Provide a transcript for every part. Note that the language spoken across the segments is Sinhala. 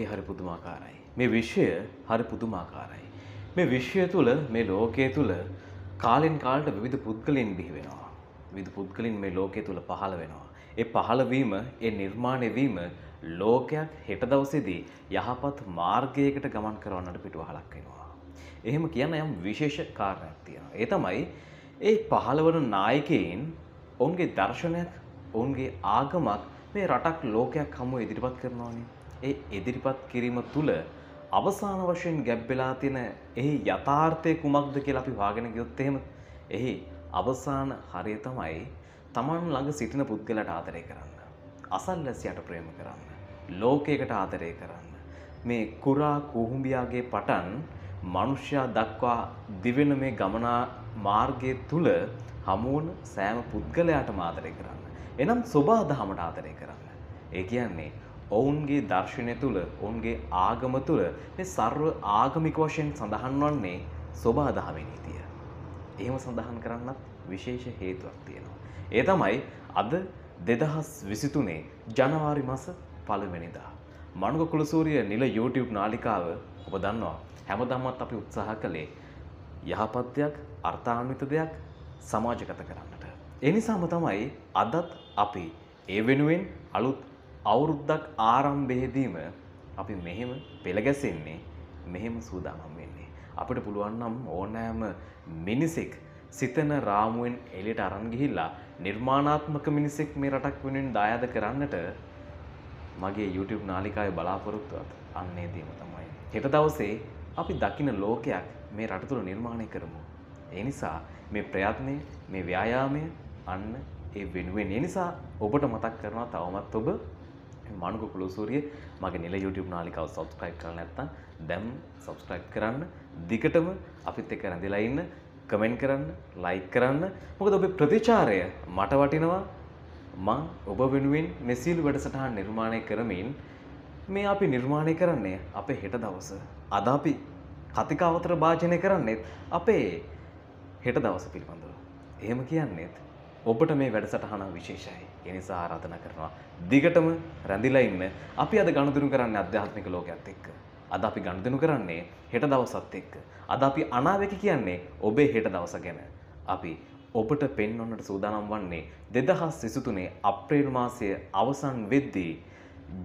මේ ලෝකේ හරි පුදුමාකාරයි. මේ විශ්වය හරි පුදුමාකාරයි. මේ විශ්වය තුළ මේ ලෝකයේ තුළ කාලෙන් කාලට විවිධ පුද්ගලයන් බිහි වෙනවා. විවිධ පුද්ගලයන් මේ ලෝකයේ තුළ පහළ වෙනවා. ඒ පහළ වීම, ඒ නිර්මාණය වීම ලෝකයක් හෙට දවසේදී යහපත් මාර්ගයකට ගමන් කරවන්නට පිටුවහලක් වෙනවා. එහෙම කියන යම් විශේෂ කාරණයක් තියෙනවා. ඒ තමයි ඒ පහළවන නායකයින් ඔවුන්ගේ දර්ශනයක්, ඔවුන්ගේ ආගමක් මේ රටක් ලෝකයක් හමුව ඉදිරිපත් කරනවානේ. ඒ ඉදිරිපත් කිරීම තුළ අවසාන වශයෙන් ගැබ් වෙලා තියෙන එහි යථාර්ථය කුමක්ද කියලා අපි හොයාගෙන ගියොත් එහෙම එහි අවසාන හරය තමයි Taman ළඟ සිටින පුද්ගලයාට ආදරය කරන්න. අසල්වැසියට ප්‍රේම කරන්න. ලෝකයකට ආදරය කරන්න. මේ කුරා කුහුඹියාගේ පටන් මනුෂ්‍යයා දක්වා දිවෙන මේ ගමනා මාර්ගය තුල හමුවන සෑම පුද්ගලයාටම ආදරය කරන්න. එනම් සෝබා දහමට ආදරය කරන්න. ඒ කියන්නේ ඔවුන්ගේ දර්ශනය තුළ ඔවුන්ගේ ආගම තුළ මේ සර්ව ආගමික වශයෙන් සඳහන් වන්නේ සෝබා දහමේ නීතිය. එහෙම සඳහන් කරන්නත් විශේෂ හේතුවක් තියෙනවා. ඒ තමයි අද දෙදහස් විසිතුනේ ජනවාරි මස පළවෙනිදා. මනුග කුලසූරිය නිල YouTube නාලිකාව ඔබ දන්නවා හැමදම්මත් අපි උත්සාහ කළේ යහපත් දෙයක් අර්ථාන්විත දෙයක් සමාජගත කරන්නට. ඒ නිසාම තමයි අදත් අපි ඒ වෙනුවෙන් අලුත් අවුරුද්දක් ආරම්භයේදීම අපි මෙහෙම පෙළගැසෙන්නේ මෙහෙම සූදානම් වෙන්නේ. අපිට පුළුවන් නම් ඕනෑම මිනිසෙක් සිතන රාමුවෙන් එළියට අරන් ගිහිල්ලා නිර්මාණාත්මක මිනිසෙක් මේ රටක් වෙනුවෙන් දායාද කරන්නට මගේ YouTube නාලිකාවේ බලාපොරොත්තුවත් අන්නේ දේම තමයි. හෙට දවසේ අපි දකින ලෝකයක් මේ රට තුළ නිර්මාණය කරමු. ඒ නිසා මේ ප්‍රයත්නය මේ ව්‍යායාමය අන්න ඒ වෙනුවෙන් ඒ නිසා ඔබට මතක් කරනවා තවමත් ඔබ මනුක කුලසූරිය මගේ නිල YouTube නාලිකාව සබස්ක්‍රයිබ් කරලා නැත්නම් දැන් සබස්ක්‍රයිබ් කරන්න. දිගටම අපිත් එක්ක රැඳිලා ඉන්න කමෙන්ට් කරන්න ලයික් කරන්න. මොකද ඔබේ ප්‍රතිචාරය මට වටිනවා. මං ඔබ වෙනුවෙන් මෙසිල් වැඩසටහන් නිර්මාණය කරමින් මේ අපි නිර්මාණය කරන්නේ අපේ හෙට දවස. අද අපි කතිකාවතර භාජනය කරන්නෙත් අපේ හෙට දවස පිළිබඳව. එහෙම කියන්නෙත් ඔබට මේ වැඩසටහන විශේෂයි. එනිසා ආරාධනා කරනවා දිගටම රැඳිලා ඉන්න අපි අද ගනුදෙනු කරන්නේ අධ්‍යාත්මික ලෝකයක් එක්ක අද අපි ගනුදෙනු කරන්නේ හෙට දවසත් එක්ක අද අපි අනාවැකි කියන්නේ ඔබේ හෙට දවස ගැන අපි ඔබට පෙන්වන්නට සූදානම් වන්නේ දෙදහස් විසිතුනේ අප්‍රේල් මාසය අවසන් වෙද්දී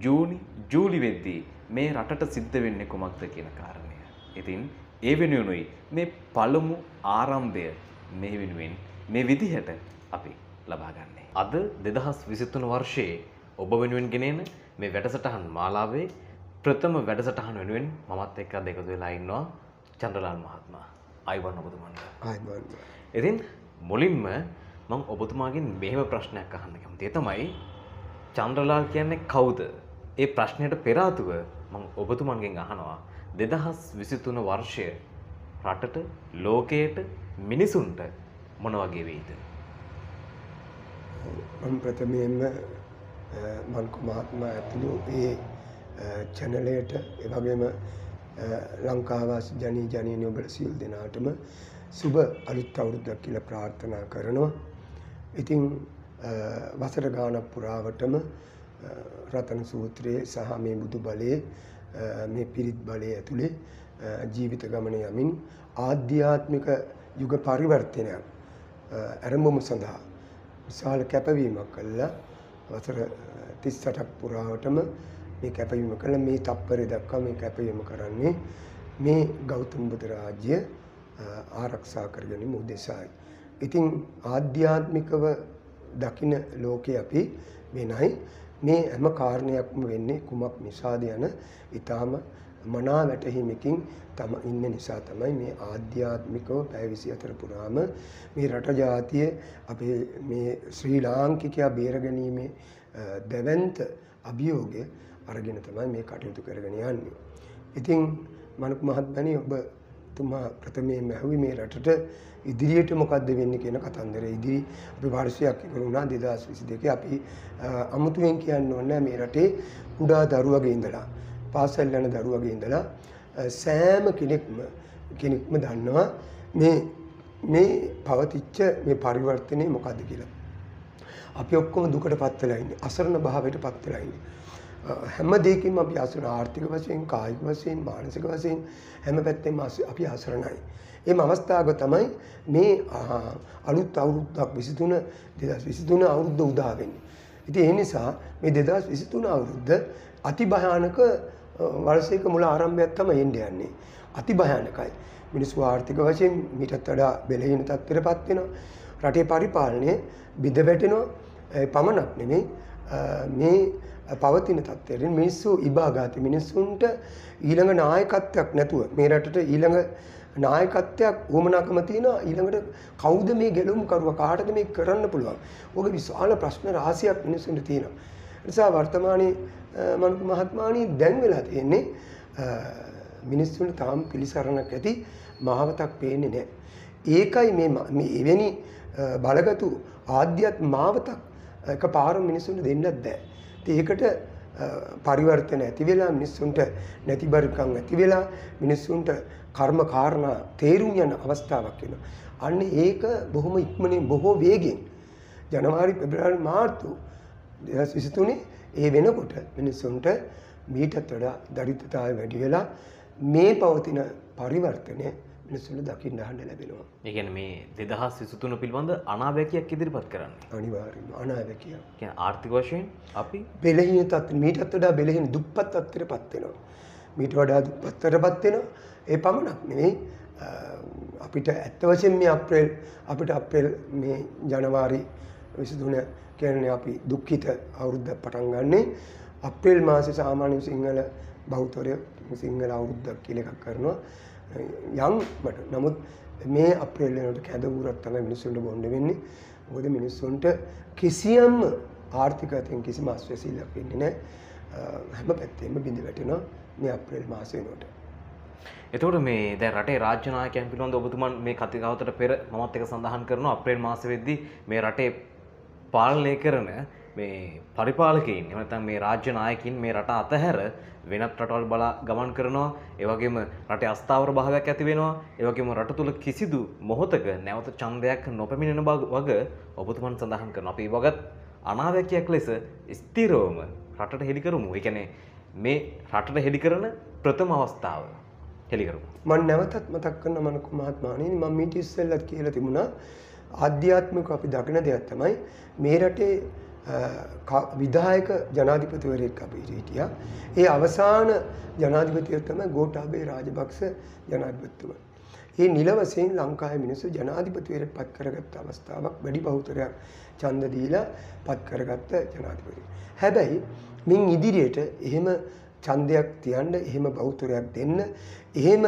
ජූනි ජූලි වෙද්දී මේ රටට සිද්ධ වෙන්නේ කුමක්ද කියන කාරණය. ඉතින් ඒ වෙනුවෙනුයි මේ පළමු ආරම්භය මේ වෙනුවෙන් මේ විදිහට අපි ලබාගන්නේ. අද දෙදහස් විසිතුන වර්ෂයේ ඔබ වෙනුවෙන් ගෙනෙන මේ වැඩසටහන් මාලාවේ ප්‍රථම වැඩසටහන් වෙනුවෙන් මමත් එක්ක දෙකතු වෙලා ඉන්නවා චන්ද්‍රලාල් මහත්මයා. අයිවන් ඔබතුමන්ට. ආයිබෝන් ඉතින් මුලින්ම මං ඔබතුමාගෙන් මෙහෙම ප්‍රශ්නයක් අහන්න කැමතියි. තමයි චන්ද්‍රලාල් කියන්නේ කවුද? ඒ ප්‍රශ්නයට පෙර ආතුව මං ඔබතුමන්ගෙන් අහනවා 2023 වර්ෂය රටට ලෝකයට මිනිසුන්ට මොන වගේ වෙයිද? මම ප්‍රථමයෙන්ම මන්කු මහත්මා ඇතුළු ඒ චැනලයට එවගේම ලංකාවාස් ජනී ජනීනය ඔබට සියල් දෙනාටම සුබ අලුත් අවුරුද්දක් කියලා ප්‍රාර්ථනා කරනවා. ඉතින් වසර ගානක් පුරාවටම රතන සූත්‍රයේ සහ මේ බුදු බලයේ මේ පිරිත් බලය ඇතුලේ ජීවිත ගමන යමින් ආධ්‍යාත්මික යුග පරිවර්තනයක් ඇරඹුම සඳහා විශාල කැපවීමක් කළා වසර 38ක් පුරාවටම මේ කැපවීම කළ මේ තප්පරේ දක්වා මේ කැපවීම කරන්නේ මේ ගෞතම බුදු රාජ්‍ය ආරක්ෂා කරගැනීම උදෙසායි. ඉතින් ආධ්‍යාත්මිකව දකින ලෝකේ අපි වෙනයි මේ හැම කාරණයක්ම වෙන්නේ කුමක් නිසාද යන ඊටාම මනා වැටහීමකින් තම ඉන්න නිසා තමයි මේ ආධ්‍යාත්මිකව පැය 24 පුරාම මේ රට ජාතිය අපේ මේ ශ්‍රී ලාංකිකයා බේරගැනීමේ දැවැන්ත අභියෝගය අරගෙන තමයි මේ කටයුතු කරගෙන යන්නේ. ඉතින් මනුක් මහත්මනි ඔබ තුමා ප්‍රථමයෙන් ඇහුවේ මේ රටට ඉදිරියට මොකද්ද වෙන්නේ කියන කතන්දරය. ඉදිරි අපි වර්ෂයක් ඉවර වුණා 2022 අපි අමුතුවෙන් කියන්න ඕනේ මේ රටේ කුඩා දරුවගේ ඉඳලා පාසල් යන දරුවගේ ඉඳලා සෑම කෙනෙක්ම කෙනෙක්ම දන්නවා මේ මේ පවතිච්ච මේ පරිවර්තනය මොකද්ද කියලා. අපි ඔක්කොම දුකට පත් වෙලා ඉන්නේ. අසරණ භාවයට පත් වෙලා ඉන්නේ. හැම දෙයකින්ම අපි අසරණ ආර්ථික වශයෙන් කායික වශයෙන් මානසික වශයෙන් හැම පැත්තෙම අපි අසරණයි. එම අවස්ථාවක තමයි මේ අලුත් අවුරුද්දක් 23 2023 අවුරුද්ද උදා වෙන්නේ. ඉතින් ඒ නිසා මේ 2023 අවුරුද්ද අති භයානක වර්ෂයක මුල ආරම්භයක් තමයි එන්න යන්නේ. අති භයානකයි. මිනිස්සු ආර්ථික වශයෙන් මීටත් වඩා බෙලහීන තත්ත්වයටපත් වෙනවා. රටේ පරිපාලනය බිඳ වැටෙනවා. පමණක් නෙමෙයි මේ පවතින තත්ත්වයෙන් මිනිස්සු ඉබාගාති මිනිස්සුන්ට ඊළඟ නායකත්වයක් නැතුව මේ රටට ඊළඟ නායකත්වයක් වුවමනාකම තියෙනවා ඊළඟට කවුද මේ ගැලුම් කරුවා කාටද මේ කරන්න පුළුවන්. ඕක විශාල ප්‍රශ්න රාශියක් මිනිස්සුන්ට තියෙනවා. නිසා වර්තමානයේ මනුක මහත්මානී දැන් වෙලා තියෙන්නේ මිනිස්සුන්ට තාම පිළිසරණක් ඇති මාවතක් පේන්නේ නැහැ. ඒකයි මේ මේ එවැනි බලගතු ආධ්‍යත් මාවතක් එක පාර මිනිස්සුන්ට දෙන්නත් බෑ. ඒකට පරිවර්තන ඇති වෙලා මිනිස්සුන්ට නැතිබරිකම් ඇති වෙලා මිනිස්සුන්ට කර්ම කාරණා තේරුම් යන අවස්ථාවක් වෙනවා. අන්න ඒක බොහොම ඉක්මනින් බොහෝ වේගෙන් ජනවාරි පෙබරවාරි මාර්තු 2023 ඒ වෙනකොට මිනිස්සුන්ට මීටත් වඩා දරිද්‍රතාවය වැඩි වෙලා මේ පවතින පරිවර්තනය මිනිස්සුන්ට දකින්න අහන්න ලැබෙනවා. ඒ කියන්නේ මේ 2023 පිළිබඳ අනාවැකියක් ඉදිරිපත් කරන්නේ. අනිවාර්යයෙන්ම අනාවැකිය. කියන්නේ ආර්ථික වශයෙන් අපි බෙලහීන තත්ත්ව මීටත් වඩා බෙලහීන දුප්පත් තත්ත්වයටපත් වෙනවා. මීට වඩා දුප්පත්තරපත් වෙනවා. ඒ පමණක් නෙවෙයි අපිට ඇත්ත වශයෙන් මේ අප්‍රේල් අපිට අප්‍රේල් මේ ජනවාරි 23 කියන්නේ අපි දුක්ඛිත අවුරුද්දක් පටන් ගන්නෙ අප්‍රේල් මාසේ සාමාන්‍ය සිංහල බෞද්ධය සිංහල අවුරුද්දක් කියලා එකක් කරනවා. යම් මට නමුත් මේ අප්‍රේල් වෙනකොට කැදවුරක් තමයි මිනිස්සුන්ට බොන්න වෙන්නේ. මොකද මිනිස්සුන්ට කිසියම් ආර්ථික අතින් කිසිම අස්වැසිල්ලක් වෙන්නේ නැහැ. හැම පැත්තෙම බිඳ වැටෙනවා මේ අප්‍රේල් මාසේ වෙනකොට. එතකොට මේ දැන් රටේ රාජ්‍ය නායකයන් පිළිබඳ ඔබතුමන් මේ කතිකාවතට පෙර මමත් එක සඳහන් කරනවා අප්‍රේල් මාසෙ වෙද්දී මේ රටේ පාලනය කරන මේ පරිපාලකයින් එහෙම නැත්නම් මේ රාජ්‍ය නායකින් මේ රට අතහැර වෙනත් රටවල් බලා ගමන් කරනවා. ඒ වගේම රටේ අස්ථාවර භාවයක් ඇති වෙනවා. ඒ වගේම රට තුල කිසිදු මොහොතක නැවත ඡන්දයක් නොපැමිණෙන වග ඔබතුමන් සඳහන් කරනවා. අපි වගත් අනාවැකියක් ලෙස ස්ථිරවම රටට හෙළි කරමු. ඒ කියන්නේ මේ රටට හෙළි කරන ප්‍රථම අවස්ථාව හෙළිකරමු. මම නැවතත් මතක් කරන මනක මහත්මයාණෙනි මම මීට ඉස්සෙල්ලත් කියලා තිබුණා. ආධ්‍යාත්මික අපි දකින දෙයක් තමයි මේ රටේ විධායක ජනාධිපතිවරයෙක් අපි හිටියා. ඒ අවසාන ජනාධිපතිය තමයි ගෝඨාභය රාජපක්ෂ ජනාධිපතිතුමා. ඒ නිල වශයෙන් ලංකාවේ මිනිස්සු ජනාධිපතිවරයෙක් පත් කරගත්ත අවස්ථාවක් වැඩි බහුතරයක් ඡන්ද දීලා පත් කරගත්ත ජනාධිපති. හැබැයි මින් ඉදිරියට එහෙම ඡන්දයක් තියන්න එහෙම බෞද්ධරයක් දෙන්න එහෙම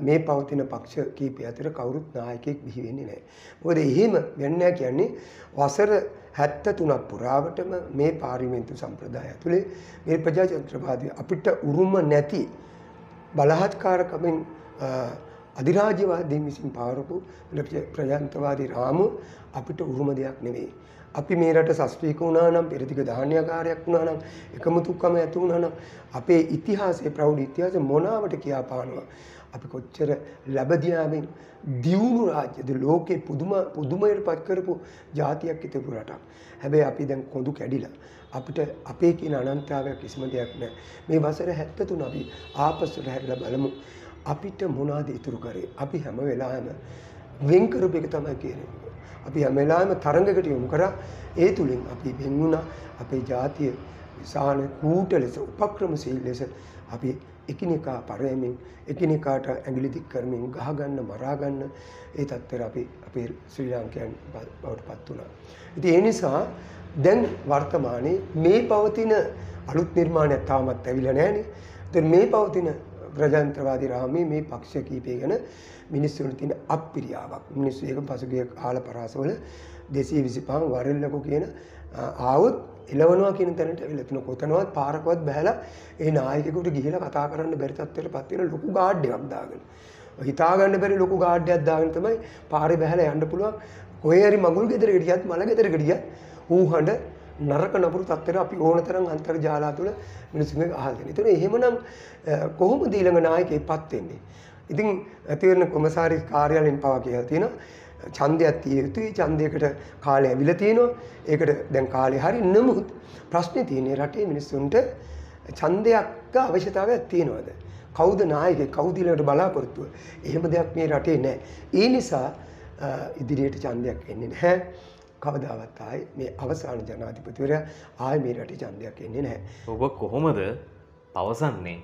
මේ පවතින පක්ෂ කීපය අතර කවුරුත් නායකයෙක් බිහි වෙන්නේ නැහැ. මොකද එහෙම වෙන්නේ නැහැ කියන්නේ වසර 73ක් පුරාවටම මේ පාර්ලිමේන්තු සම්ප්‍රදාය ඇතුලේ මේ ප්‍රජාතන්ත්‍රවාදී අපිට උරුම නැති බලහත්කාරකමින් අධිරාජ්‍යවාදීන් විසින් පවරපු ප්‍රජාතන්ත්‍රවාදී රාමුව අපිට උරුම දෙයක් නෙවෙයි. අපි මේ රට ශස්ත්‍රීක වුණා නම් පෙරදිග ධාන්‍යකාරයක් වුණා නම් එකමුතුකම ඇති වුණා නම් අපේ ඉතිහාසයේ ප්‍රෞಢ ඉතිහාසය මොනාවට කියාපානවා අපි කොච්චර ලැබදියාවෙන් දියුණු රාජ්‍යද ලෝකේ පුදුම පුදුමයට පත් කරපු ජාතියක් හිටපු රටක්. හැබැයි අපි දැන් කොඳු කැඩිලා අපිට අපේ කියන අනන්තතාවයක් කිසිම දෙයක් නැහැ. මේ වසර 73 අපි ආපස්සට හැරිලා බලමු. අපිට මොනවද ඉතුරු කරේ? අපි හැම වෙලාවෙම වෙන් කරපු එක තමයි කියන්නේ. අපි හැම වෙලාවෙම තරඟයකට යොමු කරා ඒ තුලින් අපි වෙන් වුණා අපේ ජාතිය විශාල කූට ලෙස උපක්‍රමශීලී ලෙස අපි එකිනෙකා පරයමින් එකිනෙකාට ඇඟිලි දික් කරමින් ගහගන්න මරාගන්න ඒ තත්ත්වයට අපි අපේ ශ්‍රී ලාංකයන් බවට පත් වුණා. ඉතින් ඒ නිසා දැන් වර්තමානයේ මේ පවතින අලුත් නිර්මාණයක් තාමත් ඇවිල්ලා නැහැනේ. ඒතර මේ පවතින ප්‍රජාතන්ත්‍රවාදී රාමයේ මේ පක්ෂ කීපය ගැන මිනිස්සුන්ට තියෙන අප්පිරියාවක්. මිනිස්සු ඒක පසුගිය කාල පරාසවල 225 වරෙල්ලකෝ කියන ආවොත් එලවනවා කියන තැනට ඇවිල්ලා තින කොතනවත් පාරකවත් බහැලා ඒ නායකයෙකුට ගිහිලා කතා කරන්න බැරි තත්ත්වයට පත් වෙන ලොකු ගාඩ් එකක් දාගෙන. හිතා ගන්න බැරි ලොකු ගාඩ් එකක් දාගෙන තමයි පාරේ බහැලා යන්න පුළුවන්. කොහේ හරි මගුල් ගෙදරකට ගියත් මල ගෙදරකට ගියත් ඌ හඬ නරක නපුරු තත්ත්වයට අපි ඕන තරම් අන්තර්ජාලා තුළ මිනිස්සුන්ගේ අහල් දෙන. ඒතර එහෙමනම් කොහොමද ඊළඟ නායකයෙක් පත් වෙන්නේ? ඉතින් ඇතිවෙන කොමසාරි කාර්යාලයෙන් පවා කියලා තියෙනවා ඡන්දයක් තිය යුතුයි ඡන්දයකට කාලය ඇවිල්ලා තියෙනවා. ඒකට දැන් කාලේ හරි නමුත් ප්‍රශ්නේ තියෙන්නේ රටේ මිනිස්සුන්ට ඡන්දයක් අවශ්‍යතාවයක් තියෙනවද? කවුද නායකයෙක් කවුද ඊළඟට බලාපොරොත්තුව? එහෙම දෙයක් මේ රටේ නැහැ ඒ නිසා අ, ඉදිරියට ඡන්දයක් එන්නේ නැහැ. කවදාවත් ආයේ මේ අවසාන ජනාධිපතිවරයා ආයේ මේ රටේ ඡන්දයක් එන්නේ නැහැ. ඔබ කොහොමද පවසන්නේ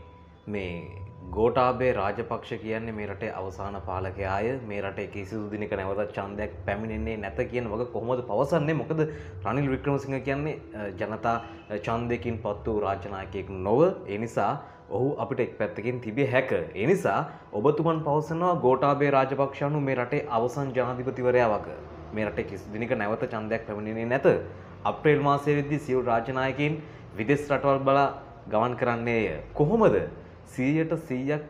මේ ගෝටාබේ රාජපක්ෂ කියන්නේ මේ රටේ අවසාන පාලකයාය. මේ රටේ කිසිදු දිනක නැවතත් ඡන්දයක් පැමිණෙන්නේ නැත කියන වග කොහොමද පවසන්නේ? මොකද රනිල් වික්‍රමසිංහ කියන්නේ අ, ජනතා ඡන්දයකින් පත් වූ රාජනායකයෙක් නොව ඒ නිසා ඔහු අපිට එක් පැත්තකින් තිබිය හැක. ඒ නිසා ඔබතුමන් පවසනවා ගෝටාබේ රාජපක්ෂණු මේ රටේ අවසන් ජනාධිපතිවරයා වග. මේ රටේ කිසි දිනක නැවත ඡන්දයක් පැමිණෙන්නේ නැත. අප්‍රේල් මාසයේ වෙද්දී සියලු රාජනායකයින් විදෙස් රටවල් බලා ගමන් කරන්නේය. කොහොමද? 100ට 100ක්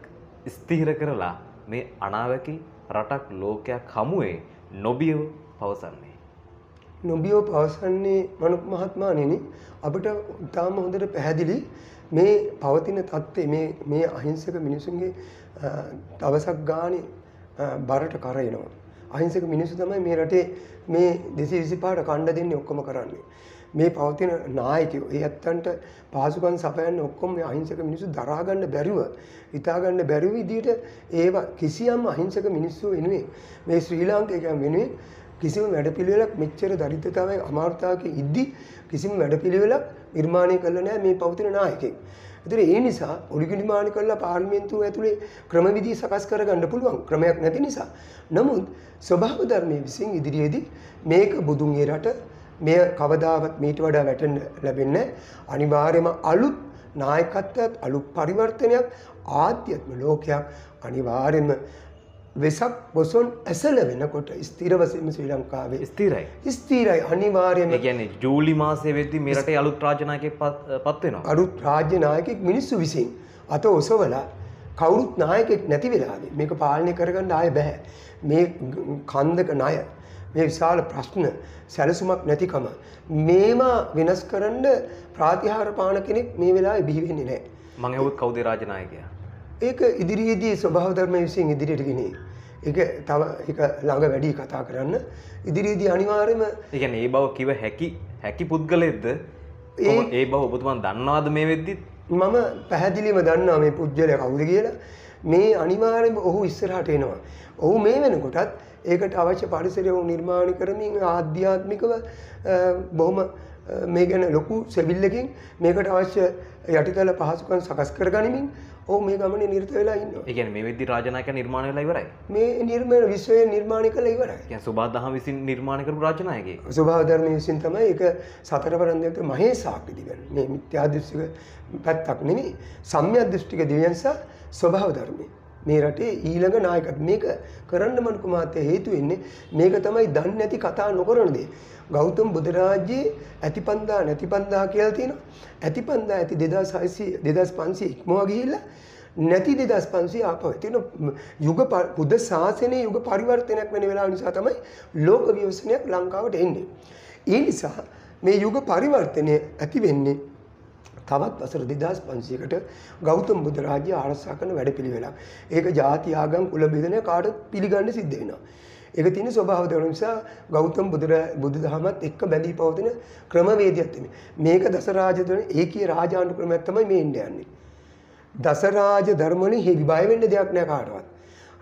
ස්ථිර කරලා මේ අනාවැකි රටක් ලෝකයක් හමුවේ නොබියව පවසන්නේ නොබියෝ පවසන්නේ මනුක් මහත්මානනි අපිට ඉතාම හොඳට පැහැදිලි මේ පවතින තත්ත්වය මේ මේ අහිංසක මිනිසුන්ගේ අ, දවසක් ගානේ අ, බරට කරයනවා. අහිංසක මිනිස්සු තමයි මේ රටේ මේ දෙසි විසිපාට කණ්ඩ දෙන්නේ ඔක්කොම කරන්නේ. මේ පවතින නායකයෝ ඒ ඇත්තන්ට පහසුකම් සපයන්න ඔක්කොම මේ අහිංසක මිනිස්සු දරාගන්න බැරිව හිතාගන්න බැරිව විදිහට ඒවා කිසියම් අහිංසක මිනිස්සු වෙනුවෙන් මේ ශ්‍රී ලාංකිකයන් වෙනුවෙන් කිසිම වැඩපිළිවෙලක් මෙච්චර දරිද්‍රතාවයෙන් අමාරුතාවක ඉද්දි කිසිම වැඩපිළිවෙලක් නිර්මාණය කළ නැහැ මේ පවතින නායකයෙක්. ඒතර ඒ නිසා ඔලිග නිර්මාණය කළා පාර්ලිමේන්තුව ඇතුලේ ක්‍රමවිධි සකස් කරගන්න පුළුවන් ක්‍රමයක් නැති නිසා. නමුත් ස්වභාව ධර්මයේ විසින් ඉදිරියේදී මේක බුදුන්ගේ රට මෙය කවදාවත් මීට වඩා වැටෙන්න ලැබෙන්නේ අනිවාර්යයෙන්ම අලුත් නායකත්වයක් අලුත් පරිවර්තනයක් ආධ්‍යාත්ම ලෝකයක් අනිවාර්යයෙන්ම වෙසක් බොසොන් ඇසල වෙනකොට ස්ථිර වශයෙන්ම ශ්‍රී ලංකාවේ ස්ථිරයි. ස්ථීරයි. අනිවාර්යයෙන්ම කියන්නේ ජූලි මාසයේ වෙද්දී මේ රටේ අලුත් රාජනායකයෙක් පත් වෙනවා. අලුත් රාජ්‍ය නායකෙක් මිනිස්සු විසින් අත ඔසවලා කවුරුත් නායකෙක් නැති වෙලාවේ මේක පාලනය කරගන්න ආය බෑ. මේ කන්දක ණය මේ විශාල ප්‍රශ්න සැලසුමක් නැතිකම මේවා වෙනස් කරන්න ප්‍රාතිහාර පාන කෙනෙක් මේ වෙලාවේ බිහි වෙන්නේ නැහැ. මං ඇහුවත් කවුද රාජනායකයා ඒක ඉදිරියේදී ස්වභාව ධර්ම විසින් ඉදිරියට ගෙනේ. ඒක තව ඒක ළඟ වැඩි කතා කරන්න ඉදිරියේදී අනිවාර්යයෙන්ම ඒ කියන්නේ ඒ බව කිව හැකි හැකි පුද්ගලයෙක්ද කොහොම- ඒ බව ඔබතුමන් දන්නවාද මේ වෙද්දිත් මම පැහැදිලිව දන්නවා මේ පුද්ගලයා කවුද කියලා. මේ අනිවාර්යයෙන්ම ඔහු ඉස්සරහට එනවා. ඔහු මේ වෙනකොටත් ඒකට අවශ්‍ය පරිසරය ඔහු නිර්මාණය කරමින් ආධ්‍යාත්මිකව බොහොම මේ ගැන ලොකු සෙවිල්ලකින් මේකට අවශ්‍ය යටිතල පහසුකම් සකස් කරගනිමින් ඔහු මේ ගමනේ නිරත වෙලා ඉන්නවා. ඒ කියන්නේ මේ වෙද්දි රාජනායකයා නිර්මාණය වෙලා ඉවරයි මේ නිර්මාණ විශ්වය නිර්මාණය කළ ඉවරයි. කියන්නේ සුභා දහම විසින් නිර්මාණය කරපු රාජනායකයෙක් ස්වභාව ධර්මය විසින් තමයි ඒක සතර වරන්දයට මහේසාක්ක දිවන මේ මිත්‍යා දෘෂ්ටික පැත්තක් නෙමෙයි සම්‍යක් දෘෂ්ටික දිව්‍යන් සහ ස්වභාව ධර්මය මේ රටේ ඊළඟ නායකත්. මේක කරන්න මනුක මාත්‍ය හේතු වෙන්නේ මේක තමයි දන්නේ නැති කතා නොකරන දේ. ගෞතම බුදුරාජ්‍යයේ ඇතිපන්දා නැතිපන්දා කියලා තියෙනවා. ඇතිපන්දා ඇති 2600 2500 ඉක්මවා ගිහිල්ලා නැති 2500 ආපහු. තියෙන යුග ප- බුද්ධ ශාසනයේ යුග පරිවර්තනයක් වෙන වෙලාව නිසා තමයි ලෝක විවසනයක් ලංකාවට එන්නේ. ඒ නිසා මේ යුග පරිවර්තනය ඇති වෙන්නේ තවත් වසර 2500කට ගෞතම බුදු රාජ්‍ය ආරක්ෂා කරන වැඩපිළිවෙලක්. ඒක ಜಾති ආගම් කුල බෙදන කාටත් පිළිගන්න සිද්ධ වෙනවා. ඒක තියෙන ස්වභාව ධර්ම නිසා ගෞතම බුදුර බුදුදහමත් එක්ක බැඳී පවතින ක්‍රමවේදයක් තියෙනවා. මේක දසරාජ දන ඒකීය රාජාණ්ඩු ක්‍රමයක් තමයි මේ ඉන්න යන්නේ. දසරාජ ධර්මවලින් හෙවි බය වෙන්න දෙයක් නෑ කාටවත්.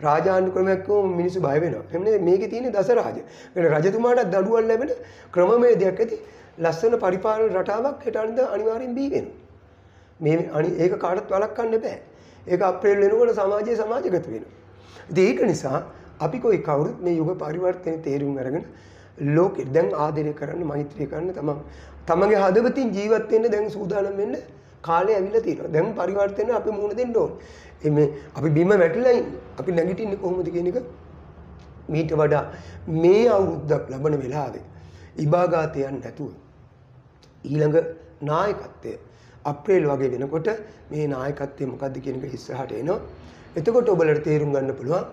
රාජාණ්ඩු ක්‍රමයක් වුම මිනිස්සු බය වෙනවා. එන්නේ මේකේ තියෙන දසරාජ. ඒ රජතුමාට දඩුවම් ලැබෙන ක්‍රමවේදයක් ඇති ලස්සන පරිපාලන රටාවක් හෙට අනිදා අනිවාර්යෙන් බී වෙනවා. මේ අනි ඒක කාටවත් වළක්වන්න බෑ. ඒක අප්‍රේල් වෙනකොට සමාජයේ සමාජගත වෙනවා. ඉතින් ඒක නිසා අපි કોઈ කවුරුත් මේ යුග පරිවර්තන තේරුම් අරගෙන ලෝකෙ දැන් ආදරය කරන්න මෛත්‍රී කරන්න තමන් තමන්ගේ හදවතින් ජීවත් වෙන්න දැන් සූදානම් වෙන්න කාලය ඇවිල්ලා තියෙනවා. දැන් පරිවර්තන අපි මුහුණ දෙන්න ඕනේ. එමේ අපි බිම වැටිලා ඉන්නේ. අපි නැගිටින්නේ කොහොමද කියන එක මීට වඩා මේ අවුරුද්දක් ලබන වෙලාවේ ඉබාගාතයන් නැතුව ඊළඟ නායකත්වය අප්‍රේල් වගේ වෙනකොට මේ නායකත්වය මොකක්ද කියන එක ඉස්සරහට එනවා. එතකොට ඔබලට තේරුම් ගන්න පුළුවන්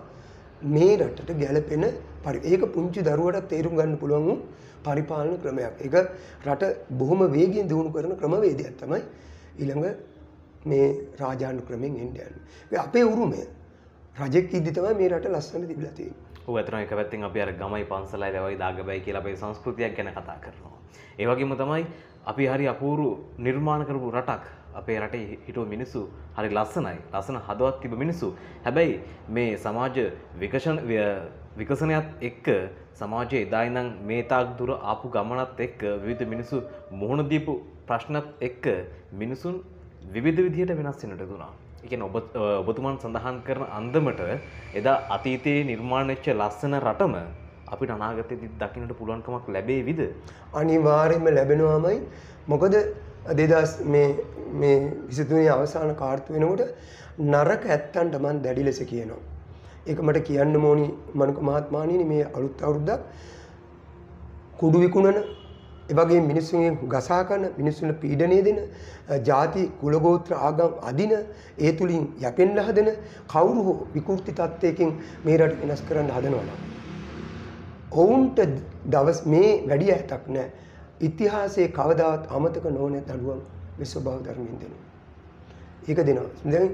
මේ රටට ගැළපෙන පරි ඒක පුංචි දරුවට තේරුම් ගන්න පුළුවන් වූ පරිපාලන ක්‍රමයක්. ඒක රට බොහොම වේගයෙන් දියුණු කරන ක්‍රමවේදයක් තමයි ඊළඟ මේ රාජාණ්ඩු ක්‍රමෙන් එන්න යන්නේ. ඒ අපේ උරුමය රජෙක් ඉදි තමයි මේ රට ලස්සන තිබිලා තියෙන්නේ. ඔ ඇතන එක පැත්තින් අපි අර ගමයි පන්සලයි වැවයි දාගබයි කියලා අපේ සංස්කෘතියක් ගැන කතා කරනවා. ඒවගේම තමයි අපි හරි අපූරු නිර්මාණ කරපු රටක් අපේ රටේ හිටුව මිනිස්සු හරි ලස්සනයි ලස්සන හදවත් තිබ මිනිස්සු හැබැයි මේ සමාජ විකෂණ විකසනයත් එක්ක සමාජයේ එදායිනම් මේ තාක් දුර ආපු ගමනත් එක්ක විවිධ මිනිස්සු මුහුණ දීපු ප්‍රශ්නත් එක්ක මිනිසුන් විවිධ විදිහට වෙනස් වෙනට දුනා. එකන ඔබ ඔබතුමන් සඳහන් කරන අන්දමට එදා අතීතයේ නිර්මාණච්ච ලස්සන රටම අපිට අනාගතයේදී දකින්නට පුළුවන්කමක් ලැබේ විද අනිවාර්යයෙන්ම ලැබෙනවාමයි මොකද දෙදස් මේ විසිතුනේ අවසාන කාර්තු වෙනකොට නරක ඇත්තන්ට මන් දැඩි ලෙස කියනවා. ඒක මට කියන්න මෝනි මනක මහත්මානීනි මේ අලුත් අවුරුද්දක් කුඩු විකුණන එවගේ මිනිස්සුන්ගෙන් ගසා කරන මිනිස්සුන්ට පීඩනය දෙන ಜಾති කුලගෝත්‍ර ආගම් අදින ඒ තුලින් යැපෙන්න හදන කවුරු හෝ විකෘති තත්ත්වයකින් මේ රට වෙනස් කරන්න හදනවා නම් ඔවුන්ට දවස් මේ වැඩි ඇතක් නෑ ඉතිහාසයේ කවදාවත් අමතක නොවන දඩුවම් විශ්වභාව ධර්මයෙන් දෙනවා. ඒක දෙනවා. දැන්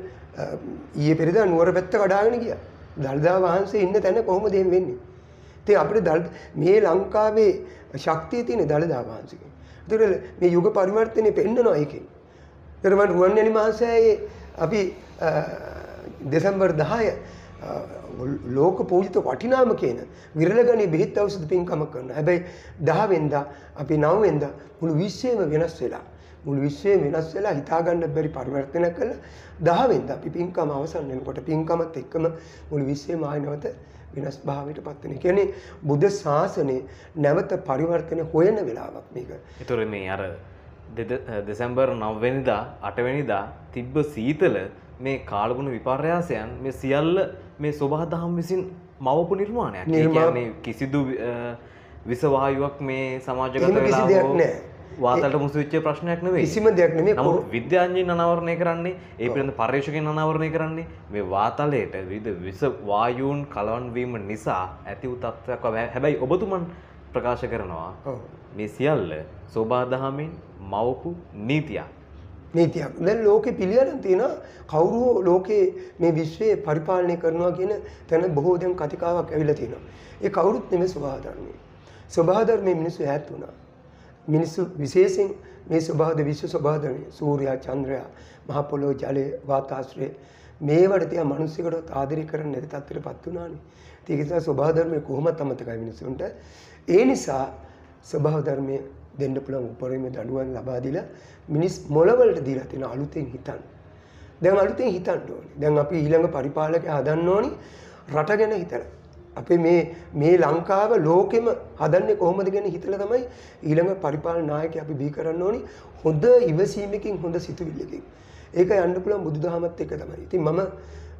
ඊයේ පෙරේදා නුවර පැත්ත කඩාගෙන ගියා. දළදා වහන්සේ ඉන්න තැන කොහොමද එහෙම වෙන්නේ? ඉතින් අපිට මේ ලංකාවේ ශක්තිය තියෙන දළදා වහන්සේගෙන්. ඒතර මේ යුග පරිවර්තනය පෙන්නනවා ඒකෙන්. ඒතර මම රුවන්වැලි මහසෑයේ අපි දෙසැම්බර් 10 ලෝක පූජිත වටිනාම කියන විරලගනි බෙහෙත් ඖෂධ පින්කම කරනවා. හැබැයි 10 වෙනිදා අපි 9 වෙනිදා මුළු විශ්වයම වෙනස් වෙලා මුළු විශ්වයම වෙනස් වෙලා හිතා ගන්න බැරි පරිවර්තනයක් කළා 10 වෙනිදා අපි පින්කම අවසන් වෙනකොට පින්කමත් එක්කම මුළු විශ්වයම ආයෙ නැවත වෙනස් භාවයට පත් වෙන. කියන්නේ බුද්ධ ශාසනය නැවත පරිවර්තනය හොයන වෙලාවක් මේක. ඒතර මේ අර දෙසැම්බර් 9 වෙනිදා 8 වෙනිදා තිබ්බ සීතල මේ කාලගුණ විපර්යාසයන් මේ සියල්ල මේ ස්වභා දහම් විසින් මවපු නිර්මාණයක්. කියන්නේ කිසිදු විසවායුවක් මේ සමාජගත වෙලා වාතට මුසවිච්ච ප්‍රශ්නයක් නෙවේ කිසිම දෙයක් නෙමේ නමුත් විද්‍යාඥයෙන් අනවරණය කරන්නේ ඒ පිළිබඳ පර්යේෂකයන් අනවරණය කරන්නේ මේ වාතලයට විවිධ විස වායූන් කලවන්වීම නිසා ඇති වූ තත්ත්වයක් හැබැයි ඔබතුමන් ප්‍රකාශ කරනවා මේ සියල්ල සෝබාදහමින් මවපු නීතියක් නීතියක් දැන් ලෝකෙ පිළිගන්න තියෙන කවුරු ලෝකේ මේ විශ්වයේ පරිපාලනය කරනවා කියන තැන බොහෝ දැන් කතිකාවක් ඇවිල්ලා තියෙනවා. ඒ කවුරුත් නෙමෙයි ස්වභාව ධර්මයේ. ස්වභාව ධර්මයේ මිනිස්සු ඈත් වුණා. මිනිස්සු විශේෂයෙන් මේ ස්වභාවද විශ්ව ස්වභාව ධර්මයේ සූර්යයා චන්ද්‍රයා මහ පොළොව ජලය වාතාශ්‍රය මේවට තියා මිනිස්සුන්ට ආදරය කරන්න නැති තත්ත්වයටපත් වුණානේ. ඒක නිසා ස්වභාව ධර්මයේ කොහොමද අමතකයි මිනිස්සුන්ට. ඒ නිසා ස්වභාව ධර්මයේ දෙන්න පුළුවන් උපරිම දඩුවම් ලබා දීලා මිනිස් මොළවලට දීලා තියෙන අලුතෙන් හිතන්න. දැන් අලුතෙන් හිතන්න ඕනේ. දැන් අපි ඊළඟ පරිපාලකයා හදන්න ඕනි රට ගැන හිතලා. අපේ මේ මේ ලංකාව ලෝකෙම හදන්නේ කොහොමද ගැන හිතලා තමයි ඊළඟ පරිපාලන නායකයා අපි බිහි කරන්න ඕනි හොඳ ඉවසීමකින් හොඳ සිතුවිල්ලකින්. ඒක යන්න පුළුවන් බුදුදහමත් එක තමයි. ඉතින් මම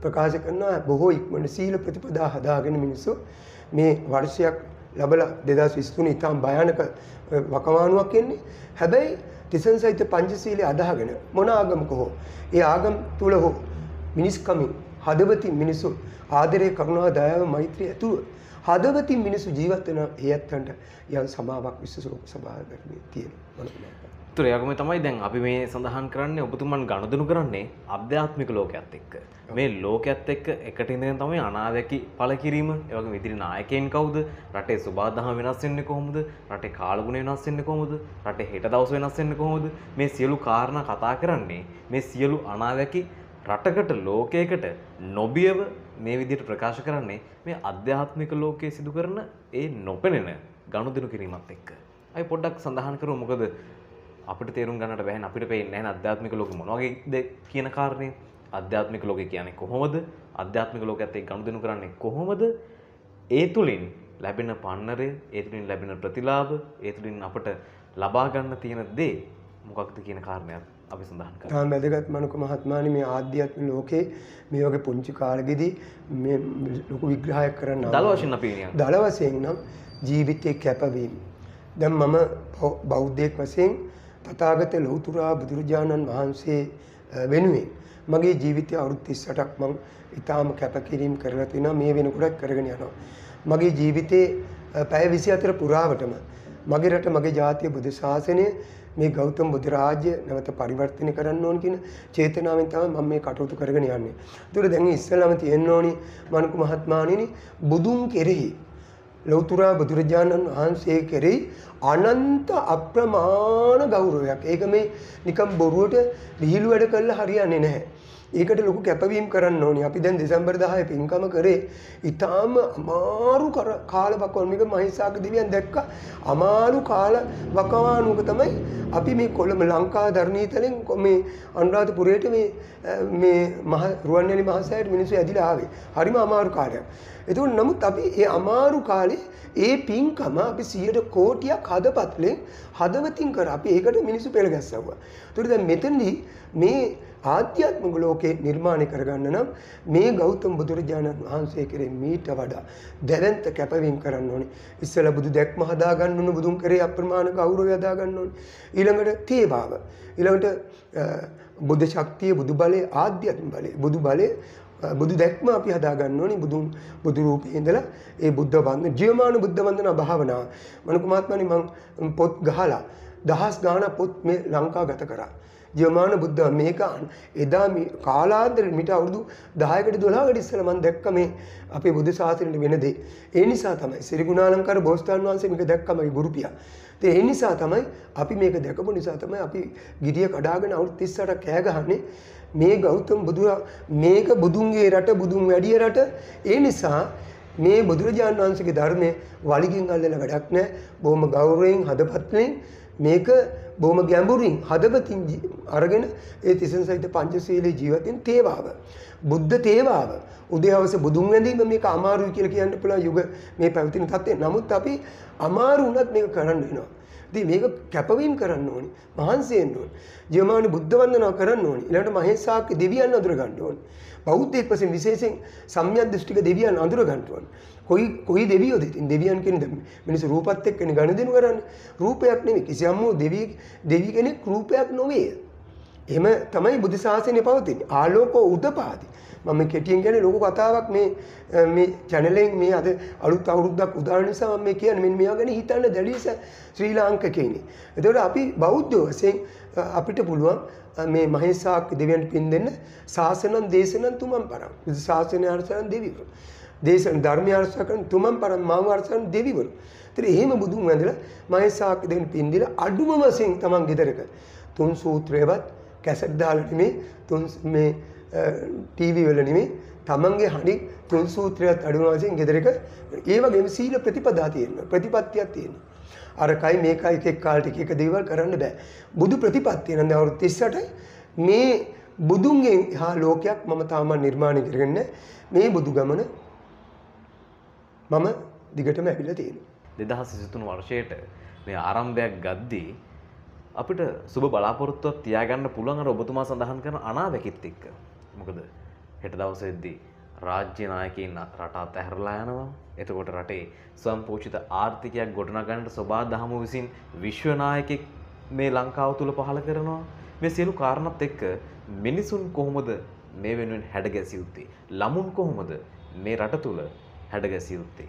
ප්‍රකාශ කරනවා බොහෝ ඉක්මනට සීල ප්‍රතිපදා හදාගෙන මිනිස්සු මේ වර්ෂයක් ලබලා දෙදස් විස්තුන ඉතාම් භයනක වකවානුවක් එන්නේ. හැබැයි තිසන් සහිත පංචසීලය අදහගෙන මොන ආගමක හෝ ඒ ආගම් තුළ හෝ මිනිස්කමින් හදවතින් මිනිස්සු ආදරය කරුණා දයාව මෛත්‍රිය ඇතුව හදවතින් මිනිස්සු ජීවත් වෙන ඒ ඇත්තන්ට යම් සමාවක් විශ්වසලෝක සභාවකට තියෙන තුර යකම තමයි දැන් අපි මේ සඳහන් කරන්නේ ඔබතුමන් ගණදනු කරන්නේ අධ්‍යාත්මික ලෝකයක්ත් එක්ක. මේ ලෝකයක්ත් එක්ක එකට ඉඳගෙන තමයි අනාවැකි පල කිරීම එවගේ විදිරි නායකයෙන් කවුද? රටේ සුබාදහම වෙනස් වෙන්නේ කොහොමද? රටේ කාලගුණ වෙනස් වෙන්නේ කොහොමද? රටේ හෙට දවස් වෙනස් වෙන්නේ කොහොමද? මේ සියලු කාරණා කතා කරන්නේ මේ සියලු අනාවැකි රටකට ලෝකයකට නොබියව මේ විදිහට ප්‍රකාශ කරන්නේ මේ අධ්‍යාත්මික ලෝකයේ සිදු කරන ඒ නොපෙනෙන ගනුදෙනු කිරීමත් එක්ක. අයි පොඩ්ඩක් සඳහන් කරුව මොකද? අපිට තේරුම් ගන්නට බැහැ අපිට පේන්නේ නැහැ අධ්‍යාත්මික ලෝකෙ මොන වගේද කියන කාරණේ අධ්‍යාත්මික ලෝකය කියන්නේ කොහොමද අධ්‍යාත්මික ලෝකයත් එක්ක ගනුදෙනු කරන්නේ කොහොමද ඒ තුලින් ලැබෙන පන්නරය ඒ තුලින් ලැබෙන ප්‍රතිලාභ ඒ තුලින් අපට ලබා ගන්න තියෙන දේ මොකක්ද කියන කාරණයක් අපි සඳහන් කරනවා. තාම වැදගත් මනුක මහත්මයානි මේ ආධ්‍යාත්මික ලෝකේ මේ වගේ පුංචි කාලෙදිදී මේ ලොකු විග්‍රහයක් කරන්න දල වශයෙන් අපි කියනවා. දල වශයෙන් නම් ජීවිතේ කැපවීම. දැන් මම බෞද්ධයෙක් වශයෙන් තථාගත ලෞතුරා බුදුරජාණන් වහන්සේ වෙනුවෙන් මගේ ජීවිතය අවුරුදු 38ක් මම ඊටාම කැපකිරීම කරලා තිනවා මේ වෙනකොටත් කරගෙන යනවා. මගේ ජීවිතේ පැය 24 පුරාවටම මගේ රට මගේ ජාතිය බුදු ශාසනය මේ ගෞතම බුදු රාජ්‍ය නැවත පරිවර්තනය කරන්න ඕන කියන චේතනාවෙන් තමයි මම මේ කටයුතු කරගෙන යන්නේ. ඒතර දැන් ඉස්සෙල්ලාම තියෙන්න ඕනි මනුක මහත්මාණෙනි බුදුන් කෙරෙහි ලෞතුරා බුදුරජාණන් වහන්සේ කෙරෙහි අනන්ත අප්‍රමාණ ගෞරවයක්. ඒක මේ නිකම් බොරුවට විහිළු වැඩ කළා හරියන්නේ නැහැ. ඒකට ලොකු කැපවීම් කරන්න ඕනි. අපි දැන් දෙසැම්බර් 10 පින්කම කරේ. ඊටාම අමාරු කාල වකවානුව මේක මහිසාක දෙවියන් දැක්ක අමාරු කාල වකවානුවක තමයි අපි මේ කොළඹ ලංකා ධර්ණීතලෙන් මේ අනුරාධපුරයට මේ මේ මහ රුවන්වැලි මහසෑයට මිනිස්සු ඇදිලා ආවේ. හරිම අමාරු කාලයක්. එතකොට නමුත් අපි ඒ අමාරු කාලේ ඒ පින්කම අපි 100 කෝටියක් හදපත්ලෙන් හදවතින් කර අපි ඒකට මිනිස්සු පෙළ ගැස්සුවා. ඒතකොට දැන් මෙතනදී මේ ආධ්‍යාත්මික ලෝකේ නිර්මාණය කරගන්න නම් මේ ගෞතම බුදුරජාණන් වහන්සේ කෙරේ මීට වඩා දැවැන්ත කැපවීම කරන්න ඕනේ. ඉස්සෙල්ලා බුදු දැක්ම හදාගන්න ඕනේ බුදුන් කරේ අප්‍රමාණ ගෞරවය හදාගන්න ඕනේ. ඊළඟට තේවාව. ඊළඟට බුද්ධ ශක්තිය, බුදු බලය, ආධ්‍යාත්මික බලය, බුදු බලය බුදු දැක්ම අපි හදාගන්න ඕනේ බුදුන් බුදු රූපේ ඉඳලා ඒ බුද්ධ වන්දන ජීවමාන බුද්ධ වන්දනා භාවනාව මම කුමාත්මනි මම පොත් ගහලා දහස් ගාණක් පොත් මේ ලංකා ගත කරා ජීවමාන බුද්ධ මේක එදා මේ කාලාන්තර මිට අවුරුදු 10කට 12කට ඉස්සෙල්ලා මම දැක්ක මේ අපේ බුද්ධ ශාසනයේ වෙන දේ. ඒ නිසා තමයි සිරිගුණාලංකාර බෝසතාණන් වහන්සේ මේක දැක්කම ගුරු පියා. ඒ නිසා තමයි අපි මේක දැකපු නිසා තමයි අපි ගිරිය කඩාගෙන අවුරුදු 38ක් කෑ ගහන්නේ. මේ ගෞතම බුදුරා මේක බුදුන්ගේ රට බුදුන් වැඩිය රට. ඒ නිසා මේ බුදුරජාණන් වහන්සේගේ ධර්මයේ වලිගින් අල්ලලා වැඩක් නැහැ බොහොම ගෞරවයෙන් හදපත්ලෙන් මේක බොහොම ගැඹුරින් හදවතින් අරගෙන ඒ තිසන් සහිත පංචශීලී ජීවිතෙන් තේවාව. බුද්ධ තේවාව. උදේ හවස බුදුන් වැඳීම මේක අමාරුයි කියලා කියන්න පුළුවන් යුග මේ පැවතින තත්ත්වය. නමුත් අපි අමාරු වුණත් මේක කරන්න වෙනවා. ඉතින් මේක කැපවීම කරන්න ඕනි. මහන්සි වෙන්න ඕනි. ජීවමාන බුද්ධ වන්දනාව කරන්න ඕනි. ඊළඟට මහේසාක්‍ය දෙවියන් අඳුර ගන්න ඕනි. බෞද්ධයෙක් වශයෙන් විශේෂයෙන් සම්‍යක් දෘෂ්ටික දෙවියන් අඳුර ගන්න ඕනි. කොයි කොයි දෙවියෝද ඉතින්? දෙවියන් කියන්නේ මිනිස්සු රූපත් එක්කනේ ගනුදෙනු කරන්නේ. රූපයක් නෙමෙයි. කිසියම් වූ දෙවි දෙවි කෙනෙක් රූපයක් නොවේ එහෙම තමයි බුද්ධ ශාසනය පවතින්නේ. ආලෝකෝ උදපාදි. මම කෙටියෙන් කියන්නේ ලොකු කතාවක් මේ මේ channel මේ අද අලුත් අවුරුද්දක් උදාහරණ නිසා මම මේ කියන්නේ. මෙන්න මේවා ගැන හිතන්න දැඩිස ශ්‍රී ලාංකිකයිනේ. එතකොට අපි බෞද්ධ වශයෙන් අපිට පුළුවන් මේ මහේසාක් දෙවියන්ට පින් දෙන්න ශාසනං දේශනං තුමන් පරම්. ශාසනය අර්ථයන් දෙවිවරු. දේශන ධර්මය අර්ථ කරන තුමන් පරම් මාව අර්ථයන් දෙවිවරු. ඒතර එහෙම බුදුන් වැඳලා මහේසාක් දෙවියන් පින් දීලා අඩුම වශයෙන් තමන් ගෙදරක තුන් සූත්‍රයවත් කැසට් දාලා නෙමේ තුන් මේ ටීවී වල නෙමේ තමන්ගේ හඬින් තුන් සූත්‍රයත් අඩුම වශයෙන් ගෙදරක ඒ වගේම සීල ප්‍රතිපදා තියෙනවා ප්‍රතිපත්තියක් තියෙනවා අරකයි මේකයි එක එක් කාලට එක එක දේවල් කරන්න බෑ බුදු ප්‍රතිපත්තිය නම් දැන් අවුරුදු 38යි මේ බුදුන්ගේ හා ලෝකයක් මම තාම නිර්මාණය කරගෙන මේ බුදු ගමන මම දිගටම ඇවිල්ලා තියෙනවා දෙදහස් සිතුන වර්ෂයට මේ ආරම්භයක් ගද්දී අපිට සුබ බලාපොරොත්තුවක් තියාගන්න පුළුවන් අර ඔබතුමා සඳහන් කරන අනාවැකිත් එක්ක. මොකද හෙට දවසේදී රාජ්‍ය නායකයින් රට අතහැරලා යනවා. එතකොට රටේ ස්වයංපෝෂිත ආර්ථිකයක් ගොඩනගන්නට සබා දහම විසින් විශ්ව නායකෙක් මේ ලංකාව තුල පහළ කරනවා. මේ සියලු කාරණාත් එක්ක මිනිසුන් කොහොමද මේ වෙනුවෙන් හැඩගැසිය යුත්තේ? ළමුන් කොහොමද මේ රට තුල හැඩගැසිය යුත්තේ?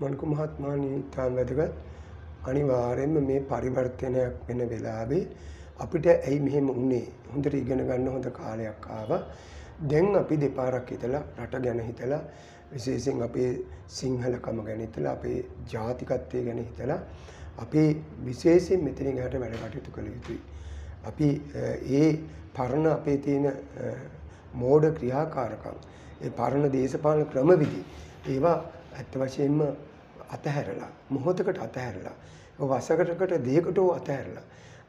මන්කු මහත්මානී තාම වැදගත් අනිවාර්යෙන්ම මේ පරිවර්තනයක් වෙන වෙලාවේ අපිට ඇයි මෙහෙම වුණේ හොඳට ඉගෙන ගන්න හොඳ කාලයක් ආවා දැන් අපි දෙපාරක් හිතලා රට ගැන හිතලා විශේෂයෙන් අපේ සිංහලකම ගැන හිතලා අපේ ජාතිකත්වය ගැන හිතලා අපි විශේෂයෙන් මෙතනින් එහාට වැඩ කටයුතු කළ යුතුයි. අපි ඒ පරණ අපේ තියෙන මෝඩ ක්‍රියාකාරකම් ඒ පරණ දේශපාලන ක්‍රමවිධි ඒවා ඇත්ත වශයෙන්ම අතහැරලා මොහොතකට අතහැරලා වසකටකට දෙයකට අතහැරලා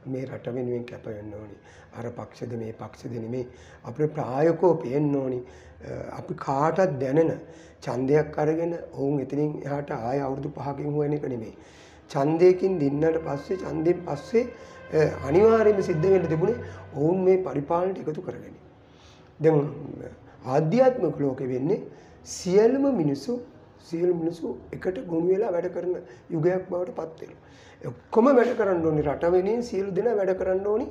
මේ රට වෙනුවෙන් කැප වෙන්න ඕනි. අර පක්ෂද මේ පක්ෂද නෙමේ අපිට ප්‍රායෝගිකව පේන්න ඕනි. අපි කාටත් දැනෙන ඡන්දයක් අරගෙන ඔවුන් එතනින් එහාට ආය අවුරුදු 5කින් හොයන එක නෙමේ. ඡන්දයකින් දින්නට පස්සේ ඡන්දෙන් පස්සේ අනිවාර්යයෙන්ම සිද්ධ වෙන්න තිබුණේ ඔවුන් මේ පරිපාලනයට එකතු කරගෙන. දැන් ආධ්‍යාත්මික ලෝකෙ වෙන්නේ සියලුම මිනිස්සු සියලු මිනිස්සු එකට ගොනු වෙලා වැඩ කරන යුගයක් බවට පත් වෙනවා. ඔක්කොම වැඩ කරන්න ඕනි රට වෙනින් සියලු දෙනා වැඩ කරන්න ඕනි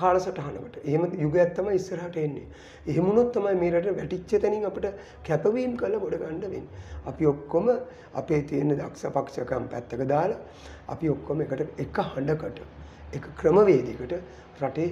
කාලසටහනකට. එහෙම යුගයක් තමයි ඉස්සරහට එන්නේ. එහෙම වුණොත් තමයි මේ රට වැටිච්ච තැනින් අපිට කැපවීම කළ ගොඩ ගන්න වෙන්නේ. අපි ඔක්කොම අපේ තියෙන දක්ෂ පක්ෂකම් පැත්තක දාලා අපි ඔක්කොම එකට එක හඬකට එක ක්‍රමවේදයකට රටේ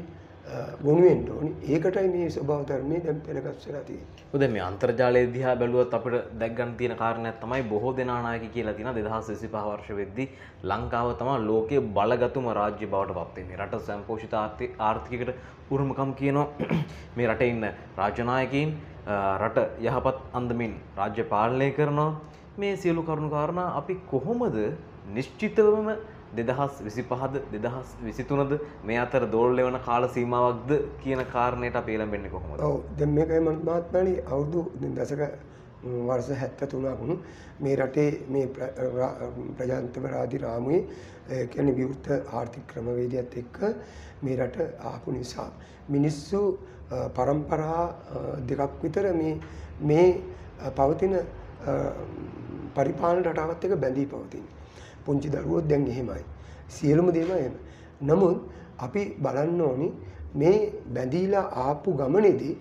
ගොුණුවෙන් ඕනි ඒකටයි මේ ස්වභාව ධර්මය දැම් පෙළගස්සලා තියෙන්නේ. උද මේ අන්තර්ජාලය දිහා බැලුවත් අපිට දැක්ගන්න තියෙන කාරණයක් තමයි බොහෝ දෙනා නායක කියලා තියෙන 2025 වර්ෂ වෙද්දී ලංකාව තමයි ලෝකයේ බලගතුම රාජ්‍ය බවට පත් වෙන්නේ. රට සම්පෝෂිත ආර්ථිකයකට උරුමකම් කියනවා මේ රටේ ඉන්න රාජ්‍ය නායකයින් රට යහපත් අන්දමින් රාජ්‍ය පාලනය කරනවා. මේ සියලු කරුණු කාරණා අපි කොහොමද නිශ්චිතවම දෙදහස් විසි පහද දෙදහස් විසිතුනද මේ අතර දෝල්ල වන කාල සීමාවක්ද කියන කාරණයට පේලබෙන්නේ කොහොමද ඔව දෙ මේකයි මත්මාත්මනි අවුදු දසක වර්ස හැත්ත තුනකුණු මේ රටේ මේ ප්‍රජන්තව රාධි රාමුවේ කැන විවෘත්ත ආර්ථික ක්‍රමවේදයක්ත් එක්ක මේ රට ආපු නිසා. මිනිස්සු පරම්පරා දෙකක් විතර මේ පවතින පරිපාලන රටාවත් එක බැඳී පවතින්. පුංචි දරුවොත් දැන් එහෙමයි. සියලුම දේම එහෙම. නමුත් අපි බලන්න ඕනි මේ බැඳීලා ආපු ගමනේදී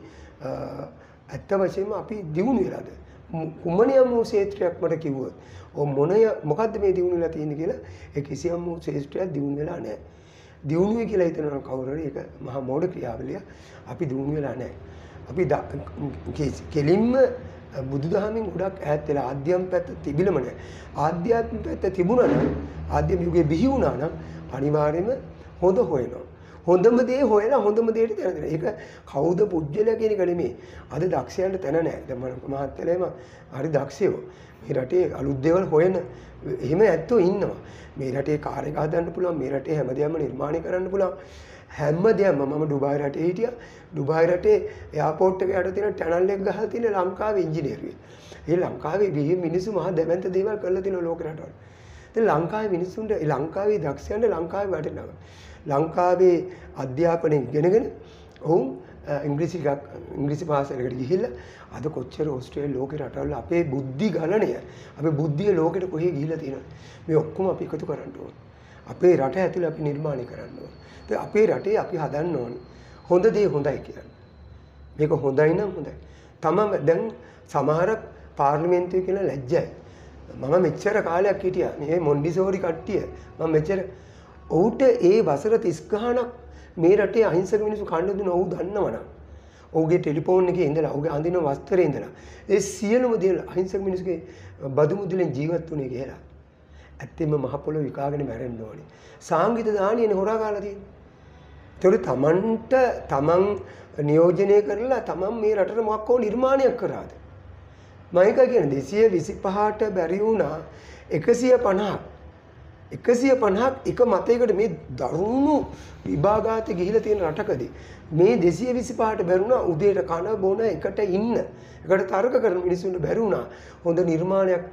ඇත්ත වශයෙන්ම අපි දියුණු වෙලාද? කුමනියම් වූ ක්ෂේත්‍රයක් මට කිව්වොත් ඔ මොනය මොකද්ද මේ දියුණු වෙලා තියෙන්නේ කියලා ඒ කිසියම් වූ ක්ෂේත්‍රයක් දියුණු වෙලා නැහැ. දියුණුවේ කියලා හිතනවා කවුරු හරි ඒක මහා මෝඩ ක්‍රියාවලිය. අපි දියුණු වෙලා නැහැ. අපි කෙලින්ම බුදුදහමින් ගොඩක් ඈත් වෙලා ආද්‍යම් පැත්ත තිබිලම නැහැ. ආධ්‍යාත්මික පැත්ත තිබුණා නම් ආද්‍යම යුගයේ බිහි වුණා නම් අනිවාර්යයෙන්ම හොඳ හොයනවා. හොඳම දේ හොයලා හොඳම දේට තැන දෙනවා. ඒක කවුද පුජ්‍යලයා කියන එක නෙමෙයි. අද දක්ෂයන්ට තැන නැහැ. දැන් මම මහත්තයලම හරි දක්ෂයෝ. මේ රටේ අලුත් දේවල් හොයන එහෙම ඇත්තෝ ඉන්නවා. මේ රටේ කාර් එක හදන්න පුළුවන්. මේ රටේ හැමදේම නිර්මාණය කරන්න පුළුවන්. හැම දෙයක්ම මම ඩුබායි රටේ හිටියා. ඩුබායි රටේ එයාපෝට් එක යට තියෙන ටනල් එක ගහලා තියෙන ලංකාවේ ඉංජිනේරුවේ. ඒ ලංකාවේ ගිහින් මිනිස්සු මහා දැවැන්ත දේවල් කරලා තියෙන ලෝක රටවල. ඉතින් ලංකාවේ මිනිස්සුන්ට ලංකාවේ දක්ෂයන්ට ලංකාවේ වැටෙනවා. ලංකාවේ අධ්‍යාපනය ඉගෙනගෙන ඔවුන් ඉංග්‍රීසි ඉංග්‍රීසි පාසලකට ගිහිල්ලා අද කොච්චර ඕස්ට්‍රේලියා ලෝකේ රටවල අපේ බුද්ධි ගණනය අපේ බුද්ධිය ලෝකෙට කොහේ ගිහිල්ලා තියෙනවද මේ ඔක්කොම අපි එකතු කරන්න ඕන අපේ රට ඇතුළේ අපි නිර්මාණය කරන්න ඕන. අපේ රටේ අපි හදන්න ඕන හොඳ දේ හොඳයි කියන්නේ මේක හොඳයි නම් හොඳයි. තමම දැන් සමහර පාර්ලිමේන්තුවේ කියලා ලැජ්ජයි. මම මෙච්චර කාලයක් හිටියා. මේ මොන්ඩිසෝරි කට්ටිය මම මෙච්චර ඔහුට ඒ වසර 30 ගාණක් මේ රටේ අහිංසක මිනිස්සු කන්න දුන්න ඔහු දන්නවනම් ඔහුගේ ටෙලිෆෝන් එකේ ඉඳලා ඔහුගේ අඳින වස්ත්‍රයේ ඉඳලා ඒ සියලුම දේවල් අහිංසක මිනිස්සුගේ බදු මුදලෙන් ජීවත් වුණේ කියලා. ඇත්තෙම මහ පොළොව විකාගෙන මැරෙන්න ඕනේ. සාංගිත දාණියනේ හොරා කාලා තියෙන්නේ. ඒතකොට තමන්ට තමන් නියෝජනය කරලා තමන් මේ රටට මොකක් හෝ නිර්මාණයක් කරාද? මම එක කියන 225ට බැරි වුණා 150ක් එකසිය පණහක් එක මතයකට මේ දරුණු විභාගාත ගිහිල තියෙන රටකදී. මේ දෙසිය විසි පාට බැරුණා උදේට කන බොන එකට ඉන්න එකට තර්ක කරන මිනිස්සුන්ට බැරුණා හොඳ නිර්මාණයක්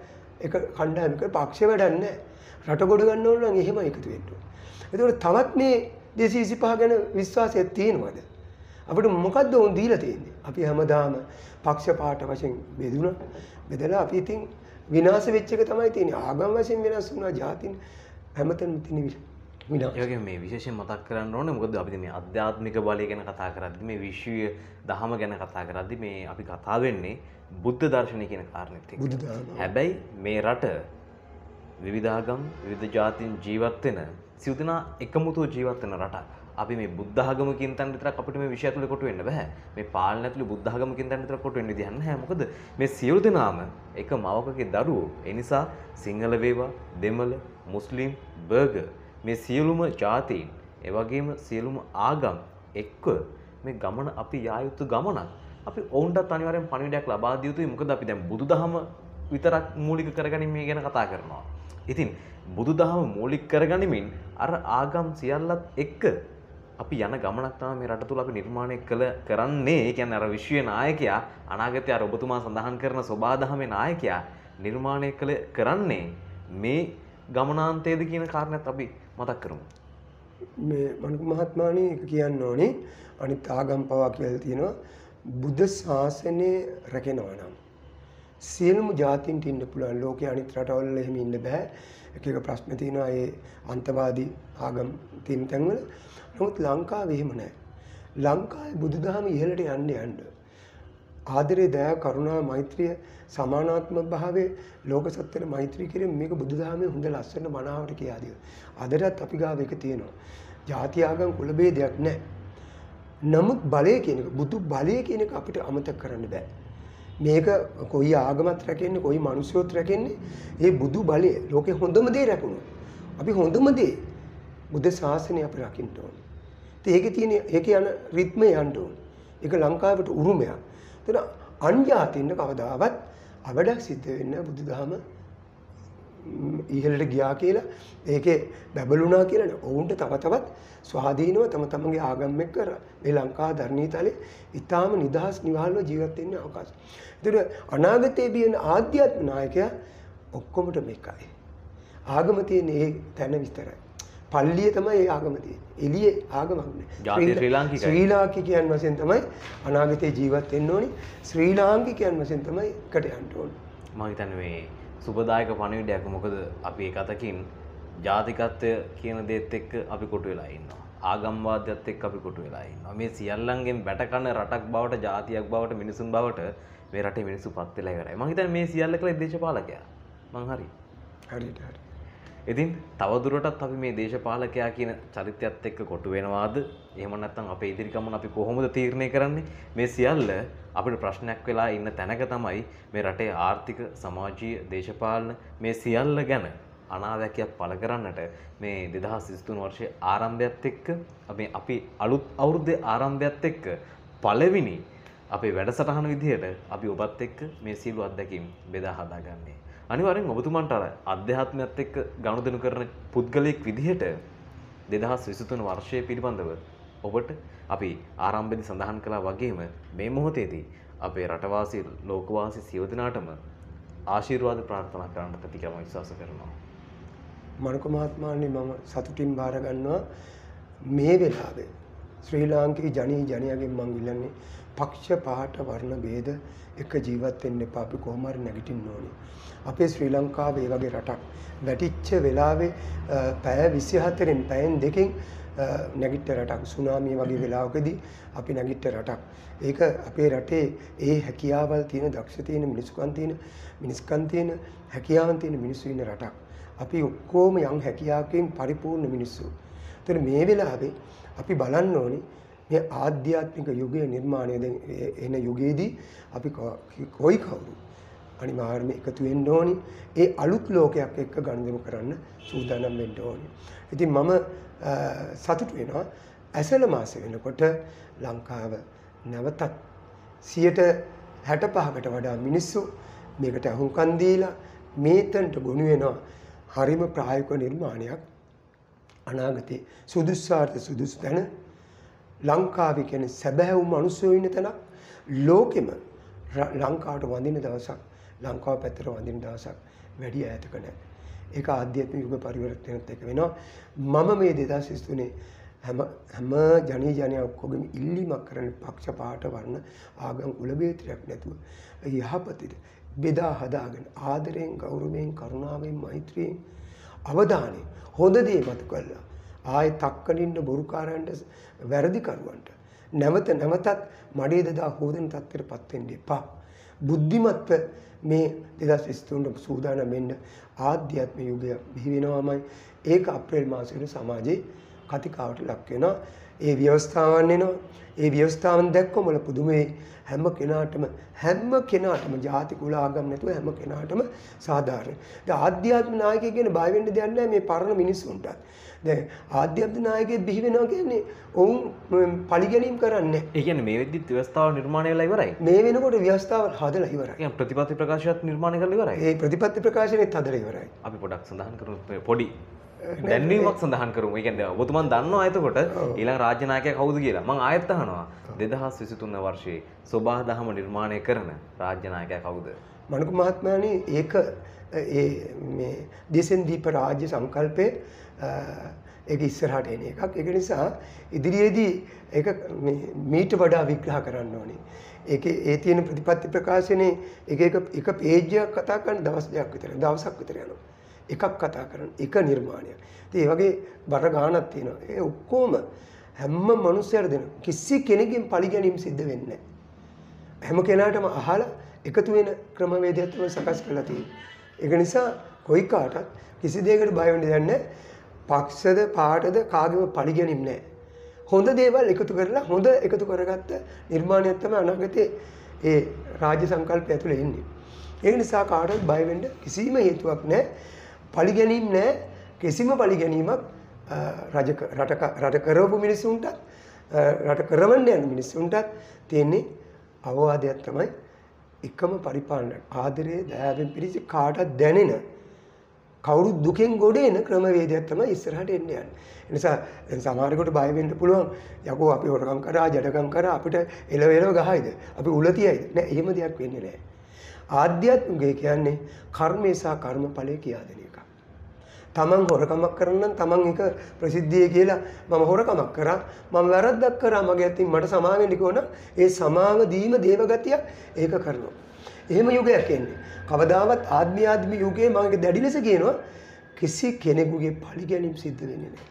එක කණ්ඩායමක පක්ෂ වැඩන්න රට ගොඩ ගන්න ඕන නම් එහෙම එකතු වෙන්න. එතකොට තවත් මේ දෙසිය විසි පහ ගැන විශ්වාසයක් තියෙනවද? අපිට මොකද්ද උන් දීලා තියෙන්නේ? අපි හැමදාම පක්ෂ පාට වශයෙන් බෙදුණා. බෙදලා අපි ඉතින් විනාශ වෙච්ච එක තමයි තියෙන්නේ. ආගම් වශයෙන් වෙනස් වුණා, ජාතින් හැමතැනම තියෙන විනාශ. වගේ මේ විශේෂයෙන් මතක් කරන්න ඕනේ මොකද අපි මේ අධ්‍යාත්මික බලය ගැන කතා කරද්දි මේ විශ්වීය දහම ගැන කතා කරද්දි මේ අපි කතා වෙන්නේ බුද්ධ දර්ශනය කියන කාරණෙත්. හැබැයි මේ රට විවිධාගම් විවිධ ජාතීන් ජීවත් වෙන සිව් දෙනා එකමුතුව ජීවත් වෙන රටක්. අපි මේ බුද්ධාගමකින් තැන් විතරක් අපිට මේ විෂය ඇතුලේ කොට වෙන්න බෑ. මේ පාලන ඇතුලේ බුද්ධාගමකින් තැන් විතරක් කොට වෙන්න විදිහක් නැහැ. මොකද මේ සියලු දෙනාම එක මවකගේ දරුවෝ. ඒ නිසා සිංහල වේවා, දෙමළ, මුස්ලිම්, බර්ගර් මේ සියලුම ජාතීන්, ඒ වගේම සියලුම ආගම් එක්ක මේ ගමන අපි යා යුතු ගමනක්. අපි ඔවුන්ටත් අනිවාර්යෙන් පණිවිඩයක් ලබා දිය යුතුයි. මොකද අපි දැන් බුදුදහම විතරක් මූලික කරගනිමින් මේ ගැන කතා කරනවා. ඉතින් බුදුදහම මූලික කරගනිමින් අර ආගම් සියල්ලත් එක්ක අපි යන ගමනක් තමයි මේ රට තුල අපි නිර්මාණය කළ කරන්නේ. ඒ කියන්නේ අර විශ්වීය නායකයා අනාගතයේ අර ඔබතුමා සඳහන් කරන සෝබාදහමේ නායකයා නිර්මාණය කළ කරන්නේ මේ ගමනාන්තයේද කියන කාරණත් අපි මතක් කරමු. මේ මනක මහත්මානී එක කියන්න ඕනේ අනිත් ආගම් පවා කියලා තියෙනවා බුද්ධ ශාසනය රැකෙනවා නම්. සියලුම ජාතින්ට ඉන්න පුළුවන් ලෝකයේ අනිත් රටවල එහෙම ඉන්න බෑ. එක එක ප්‍රශ්න තියෙනවා ඒ අන්තවාදී ආගම් තියෙන තැන්වල. නමුත් ලංකාවේ එහෙම නැහැ ලංකාවේ බුදුදහම ඉහළට යන්න යන්න ආදරේ දයා කරුණා මෛත්‍රිය සමානාත්මක භාවයේ ලෝක සත්‍යන මෛත්‍රී කිරීම මේක බුදුදහමේ හොඳ ලස්සන මනාවට කියා දෙනවා. අදටත් අපි ගාව එක තියෙනවා. ජාති ආගම් කුල ભેදයක් නැහැ. නමුත් බලය කියන එක බුදු බලය කියන එක අපිට අමතක කරන්න බෑ. මේක කොයි ආගමත් රැකෙන්නේ කොයි මිනිස්සුත් රැකෙන්නේ ඒ බුදු බලය ලෝකේ හොඳම දේ රැකුණා. අපි හොඳම දේ බුද්ධ ශාසනය අපි රකින්න ඕනේ. ඉතින් ඒකේ තියෙන ඒකේ යන රිද්මය යන්න ඕනේ. ඒක ලංකාවට උරුමයක්. එතන අන්‍යාතින්න කවදාවත් අවඩක් සිද්ධ වෙන්නේ බුදුදහම ඉහළට ගියා කියලා ඒකේ බැබළුණා කියලා නෙවෙයි. ඔවුන්ට තව තවත් ස්වාධීනව තම තමන්ගේ ආගම් එක්ක මේ ලංකා ධර්මීතලේ ඊටාම නිදහස් නිවහල්ව ජීවත් වෙන්න අවකාශය. ඒතර අනාගතයේ බියන ආධ්‍යාත්ම නායකයා ඔක්කොමට මේකයි. ආගම තියෙන ඒ තැන විතරයි. පල්ලිය තමයි ඒ ආගම තියෙන්නේ. එළියේ ආගමක් නෑ. ජාතිය ශ්‍රී ලාංකිකයි. ශ්‍රී ලාංකිකයන් වශයෙන් තමයි අනාගතයේ ජීවත් වෙන්න ඕනි. ශ්‍රී ලාංකිකයන් වශයෙන් තමයි ඕනි. මම හිතන්නේ මේ සුබදායක පණිවිඩයක් මොකද අපි ඒක අතකින් ජාතිකත්වය කියන දේත් එක්ක අපි කොටු වෙලා ඉන්නවා. ආගම්වාදයත් එක්ක අපි කොටු වෙලා ඉන්නවා. මේ සියල්ලන්ගෙන් බැටකන රටක් බවට ජාතියක් බවට මිනිසුන් බවට මේ රටේ මිනිස්සු පත් වෙලා ඉවරයි. මම හිතන්නේ මේ සියල්ල කළේ දේශපාලකයා. මං හරි. හරියට හරි. ඉතින් තවදුරටත් අපි මේ දේශපාලකයා කියන චරිතයත් එක්ක කොටු වෙනවාද එහෙම නැත්නම් අපේ ඉදිරි ගමන අපි කොහොමද තීරණය කරන්නේ මේ සියල්ල අපිට ප්‍රශ්නයක් වෙලා ඉන්න තැනක තමයි මේ රටේ ආර්ථික සමාජීය දේශපාලන මේ සියල්ල ගැන අනාවැකියක් පළ කරන්නට මේ 2023 වර්ෂයේ ආරම්භයත් එක්ක අපි අපි අලුත් අවුරුද්දේ ආරම්භයත් එක්ක පළවෙනි අපේ වැඩසටහන විදිහට අපි ඔබත් එක්ක මේ සියලු අත්දැකීම් බෙදා හදාගන්නේ. අනිවාර්යෙන් ඔබතුමන්ට අර අධ්‍යාත්මයත් එක්ක ගනුදෙනු කරන පුද්ගලයෙක් විදිහට 2023 වර්ෂය පිළිබඳව ඔබට අපි ආරම්භයේදී සඳහන් කළා වගේම මේ මොහොතේදී අපේ රටවාසී ලෝකවාසී සියලු දෙනාටම ආශිර්වාද ප්‍රාර්ථනා කරන්නට ඇති කියලා මම විශ්වාස කරනවා. මනක මහත්මානි මම සතුටින් බාර ගන්නවා මේ වෙලාවේ ශ්‍රී ලාංකික ජනී ජනයාගෙන් මං ඉල්ලන්නේ පක්ෂ පාට වර්ණ ભેද එක ජීවත් වෙන්න එපා අපි කොහොම හරි නැගිටින්න ඕනේ. අපේ ශ්‍රී ලංකාවේ මේ වගේ රටක් වැටිච්ච වෙලාවේ අ, පැය 24න් පැයෙන් දෙකෙන් අ, නැගිට රටක් සුනාමිය වගේ වෙලාවකදී අපි නැගිට රටක්. ඒක අපේ රටේ ඒ හැකියාවල් තියෙන දක්ෂ තියෙන මිනිස්කම් තියෙන මිනිස්කම් තියෙන හැකියාවන් තියෙන මිනිස්සු ඉන්න රටක්. අපි ඔක්කොම යම් හැකියාවකින් පරිපූර්ණ මිනිස්සු. ඒතර මේ වෙලාවේ අපි බලන්න ඕනි මේ ආධ්‍යාත්මික යුගය නිර්මාණය දැන් ඒ- එන යුගයේදී අපි කො- කොයි කවුරු අනිවාර්යයෙන්ම එකතු වෙන්න ඕනි. ඒ අලුත් ලෝකයක් එක්ක ගනුදෙනු කරන්න සූදානම් වෙන්න ඕනි. ඉතින් මම අ, සතුටු වෙනවා ඇසළ මාසෙ වෙනකොට ලංකාව නැවතත් 65කට වඩා මිනිස්සු මේකට අහුම්කන් දීලා මේතන්ට ගොනු වෙනවා හරිම ප්‍රායෝගික නිර්මාණයක් අනාගතේ සුදුස්සාර්ථ සුදුසු තැන ලංකාවේ කියන්නේ සැබෑවු මිනිස්සු ඉන්න තැනක් ලෝකෙම ර- ලංකාවට වඳින දවසක් ලංකාව පැත්තට වඳින දවසක් වැඩි ඈතක නැහැ. ඒක ආධ්‍යාත්මික යුග පරිවර්තනයත් එක්ක වෙනවා. මම මේ 2023 හැම හැම ජනී ජනයා ඔක්කොගෙම ඉල්ලීමක් කරන පක්ෂ පාට වර්ණ ආගම් කුල බේදයක් නැතුව යහපතට බෙදා හදාගෙන ආදරයෙන් ගෞරවයෙන් කරුණාවෙන් මෛත්‍රියෙන් අවධානයෙන් හොඳ දේ මතු කළා. ආයේ තක්කනින්න බොරුකාරයන්ට වැරදිකරුවන්ට නැවත නැවතත් මඩේ දදා හෝදන තත්ත්වයට පත් වෙන්න එපා. බුද්ධිමත්ව මේ 2023 සූදානම් වෙන්න ආධ්‍යාත්ම යුගය බිහි වෙනවාමයි ඒක අප්‍රේල් මාසයේ සමාජයේ කතිකාවට ලක් වෙනවා. ඒ ව්‍යවස්ථාවන් එනවා. ඒ ව්‍යවස්ථාවන් දැක්කම වල පුදුමේ හැම කෙනාටම හැම කෙනාටම ಜಾති කුල ආගම් නැතුව හැම කෙනාටම සාධාරණ. දැන් ආධ්‍යාත්ම නායකයෙක් ගැන බය වෙන්න දෙයක් නැහැ මේ පරණ මිනිස්සුන්ට. දැන් ආධ්‍යාත්ම නායකයෙක් බිහි වෙනවා කියන්නේ ඔවුන් පරිගැනීම් කරන්නේ. ඒ කියන්නේ මේ වෙද්දිත් ව්‍යවස්ථාව නිර්මාණය වෙලා ඉවරයි. මේ වෙනකොට ව්‍යවස්ථාව හදලා ඉවරයි. කියන්නේ ප්‍රතිපත්ති ප්‍රකාශයත් නිර්මාණය කරලා ඉවරයි. ඒ ප්‍රතිපත්ති ප්‍රකාශනෙත් හදලා ඉවරයි. අපි පොඩක් සඳහන් කරමු පොඩි දැන්වීමක් සඳහන් කරමු. ඒ කියන්නේ ඔබතුමන් දන්නවා එතකොට ඊළඟ රාජ්‍ය 나යකයා කවුද කියලා. මම ආයෙත් අහනවා 2023 වර්ෂයේ සෝබා දහම නිර්මාණය කරන රාජ්‍ය નાයකයා කවුද? මනක මහත්මයානි ඒක ඒ මේ දේශෙන් දීප රාජ්‍ය සංකල්පය අ, ඒක ඉස්සරහට එන එකක්. ඒක නිසා ඉදිරියේදී ඒක මේ මීට වඩා විග්‍රහ කරන්න ඕනේ. ඒකේ ඒ තියෙන ප්‍රතිපත්ති ප්‍රකාශනයේ එක එක එක පේජයක් කතා කරන දවස් දෙකක් විතර දවසක් විතර යනවා. එකක් කතා කරන එක නිර්මාණයක්. ඉතින් ඒ වගේ බර ගාණක් තියෙනවා. ඒ ඔක්කොම හැම මිනිස්සුන්ට දෙන කිසි කෙනෙකුගෙන් පරිගැනීම් සිද්ධ වෙන්නේ නැහැ. හැම කෙනාටම අහලා එකතු වෙන ක්‍රමවේදයක් තමයි සකස් කරලා තියෙන්නේ. ඒක නිසා කොයි කාටත් කිසි දෙයකට බය වෙන්න දෙයක් නැහැ. පක්ෂද පාටද කාගම පලිගැනිම් නෑ. හොඳ දේවල් එකතු කරලා හොඳ එකතු කරගත්ත නිර්මාණයත්තම අනාගතයේ ඒ රාජ්‍ය සංකල්ප ඇතුළ එන්නේ. ඒ නිසා කාටත් බයවෙන්ඩ කිසිම හේතුවක් නෑ පලිගැනීම් නෑ කිසිම පලිගැනීමක් රට කරවපු මිනිස්සුන්ටත් රට කරවන්න යන මිනිස්සුන්ටත් තියෙන්නේ අවවාදයක් තමයි එකම පරිපාලන ආදරයේ දෑවෙන් පිරිසි කාටත් දැනෙන කවුරුත් දුකෙන් ගොඩ එන ක්‍රමවේදයක් තමයි ඉස්සරහට එන්න යන්නේ. ඒ නිසා සමහරකට බය වෙන්න පුළුවන් යකෝ අපි හොරකම් කරා ජඩකම් කරා අපිට එලව එලව ගහයිද? අපි උලතියයිද? නෑ එහෙම දෙයක් වෙන්නේ නෑ. ආධ්‍යාත්මිකය කියන්නේ කර්මය සහ කර්මඵලය කියා දෙන එක. තමන් හොරකමක් කරන්න තමන් එක ප්‍රසිද්ධිය කියලා මම හොරකමක් කරා මම වැරද්දක් කරා මගේ අතින් මට සමාව වෙන්න කිව්වොත් ඒ සමාව දීම දේවගතියක් ඒක කරනවා. එහෙම යුගයක් එන්නේ. කවදාවත් ආත්මී ආත්මී යුගයේ මම ඒක දැඩි ලෙස කියනවා කිසි කෙනෙකුගේ පරිගැනීම් සිද්ධ වෙන්නේ නැහැ.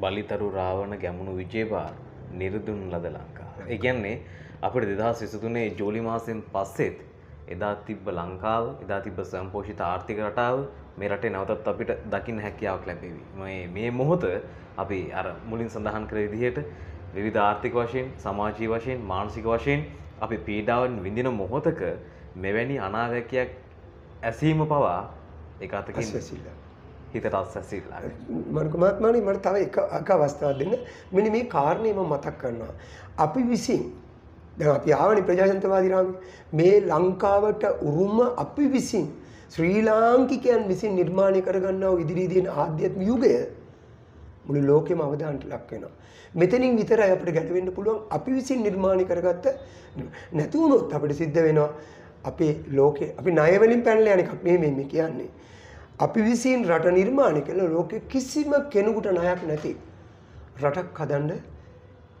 බලිතරු රාවණ ගැමුණු විජේපාර නිර්දුන් ලද ලංකා. ඒ කියන්නේ අපිට 2023 ජූලි මාසෙන් පස්සෙත් එදා තිබ්බ ලංකාව, එදා තිබ්බ සම්පෝෂිත ආර්ථික රටාව මේ රටේ නැවතත් අපිට දකින්න හැකියාවක් ලැබෙවි. මේ මේ මොහොත අපි අර මුලින් සඳහන් කළ විදිහට විවිධ ආර්ථික වශයෙන්, සමාජීය වශයෙන්, මානසික වශයෙන් අපි පීඩාවන් විඳින මොහොතක මෙවැනි අනාවැකියක් ඇසීම පවා එක අතකින් අස්වැසිල්ල. හිතට අස්වැසිල්ලා. මනක මහත්මයානි මට තව එක අවස්ථාවක් දෙන්න. මෙන්න මේ කාරණේ මම මතක් කරනවා. අපි විසින් දැන් අපි ආවනේ ප්‍රජාතන්ත්‍රවාදී රාමේ මේ ලංකාවට උරුම අපි විසින් ශ්‍රී ලාංකිකයන් විසින් නිර්මාණය කරගන්නා වූ ඉදිරියේ තියෙන ආධ්‍යාත්ම යුගය මුළු ලෝකෙම අවධානයට ලක් වෙනවා. මෙතනින් විතරයි අපිට ගැලවෙන්න පුළුවන් අපි විසින් නිර්මාණය කරගත්ත නැති වුණොත් අපිට සිද්ධ වෙනවා අපේ ලෝකේ අපි ණය වලින් පැනලා යන එකක් නෙමෙයි මේ කියන්නේ. අපි විසින් රට නිර්මාණය කළ ලෝකෙ කිසිම කෙනෙකුට ණයක් නැති රටක් හදන්න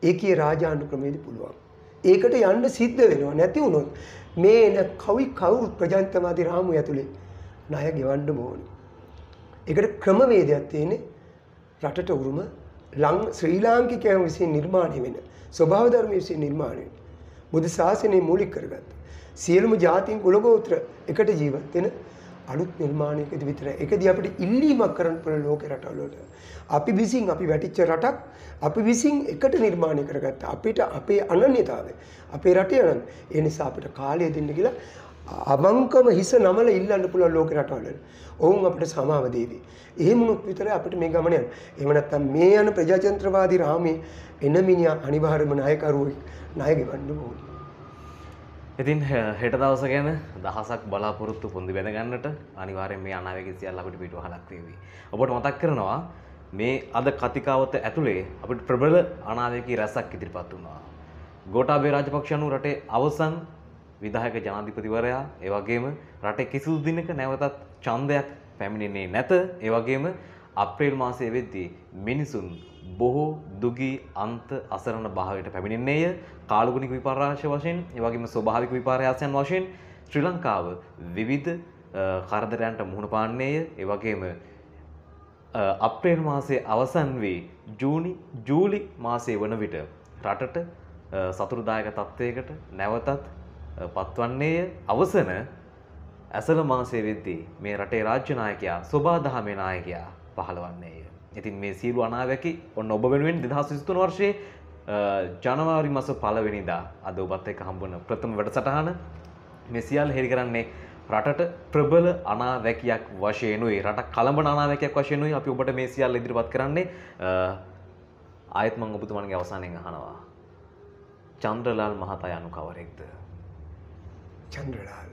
ඒකේ රාජාණ්ඩු ක්‍රමයේදී පුළුවන්. ඒකට යන්න සිද්ධ වෙනවා නැති වුණොත් මේ එන කවි කවුරුත් ප්‍රජාතන්ත්‍රවාදී රාමුව ඇතුලේ ණය ගෙවන්න ඕනේ. ඒකට ක්‍රමවේදයක් තියෙන්නේ රටට උරුම ලං ශ්‍රී ලාංකිකයන් විසින් නිර්මාණය වෙන ස්වභාව ධර්ම විසින් නිර්මාණය වෙන බුදු ශාසනය මූලික කරගත්ත සියලුම ජාතීන් කුලගෝත්‍ර එකට ජීවත් වෙන අලුත් නිර්මාණයකදී විතරයි. ඒකදී අපිට ඉල්ලීමක් කරන්න පුළුවන් ලෝකේ රටවල් වලට. අපි විසින් අපි වැටිච්ච රටක් අපි විසින් එකට නිර්මාණය කරගත්ත අපිට අපේ අනන්‍යතාවය අපේ රටේ අනන්‍ය. ඒ නිසා අපිට කාලය දෙන්න කියලා අවංකම හිස නමල ඉල්ලන්න පුළුවන් ලෝකේ රටවල් වල. ඔවුන් අපිට සමාව දෙවි. එහෙම වුණොත් විතරයි අපිට මේ ගමන යන්න. එහෙම නැත්නම් මේ යන ප්‍රජාතන්ත්‍රවාදී රාමේ එන මිනිහා අනිවාර්යයෙන්ම නායකරුවෙක් ණය ගෙවන්න ඕනේ. ඉතින් හෙට දවස ගැන දහසක් බලාපොරොත්තු පොඳි බැඳගන්නට අනිවාර්යෙන් මේ අනාවැකි සියල්ල අපිට පිටුවහලක් වේවි. ඔබට මතක් කරනවා මේ අද කතිකාවත ඇතුලේ අපිට ප්‍රබල අනාවැකි රැසක් ඉදිරිපත් වුණා. ගෝඨාභය රාජපක්ෂ අනු රටේ අවසන් විධායක ජනාධිපතිවරයා ඒ වගේම රටේ කිසිදු දිනක නැවතත් ඡන්දයක් පැමිණෙන්නේ නැත. ඒ වගේම අප්‍රේල් මාසයේ වෙද්දී මිනිසුන් බොහෝ දුගී අන්ත අසරණ භාවයට පැමිණෙන්නේය කාලගුණික විපර්යාස වශයෙන් ඒ වගේම ස්වභාවික විපර්යාසයන් වශයෙන් ශ්‍රී ලංකාව විවිධ කරදරයන්ට මුහුණ පාන්නේය ඒ වගේම අප්‍රේල් මාසයේ අවසන් වී ජූනි ජූලි මාසයේ වන විට රටට සතුරුදායක තත්ත්වයකට නැවතත් පත්වන්නේය අවසන ඇසල මාසයේ වෙද්දී මේ රටේ රාජ්‍ය නායකයා සෝබාදහමේ නායකයා පහළවන්නේය. ඉතින් මේ සියලු අනාවැකි ඔන්න ඔබ වෙනුවෙන් 2023 වර්ෂයේ ජනවාරි මාස පළවෙනිදා අද ඔබත් එක්ක හම්බුන ප්‍රථම වැඩසටහන. මේ සියල්ල හෙළි කරන්නේ රටට ප්‍රබල අනාවැකියක් වශයෙන්ුයි රට කළඹන අනාවැකියක් වශයෙන්ුයි අපි ඔබට මේ සියල්ල ඉදිරිපත් කරන්නේ. ආයත් මම ඔබතුමන්ගේ අවසානයෙන් අහනවා. චන්ද්‍රලාල් මහතා යනු කවරෙක්ද? චන්ද්‍රලාල්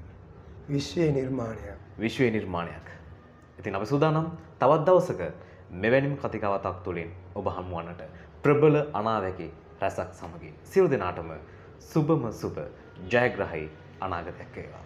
විශ්වයේ නිර්මාණයක්. විශ්වයේ නිර්මාණයක්. ඉතින් අපි සූදානම් තවත් දවසක මෙවැනිම කතිකාවතක් තුළින් ඔබ හමුවන්නට ප්‍රබල අනාවැකි රැසක් සමගින් සියලු දෙනාටම සුබම සුබ ජයග්‍රහයි අනාගතයක් වේවා.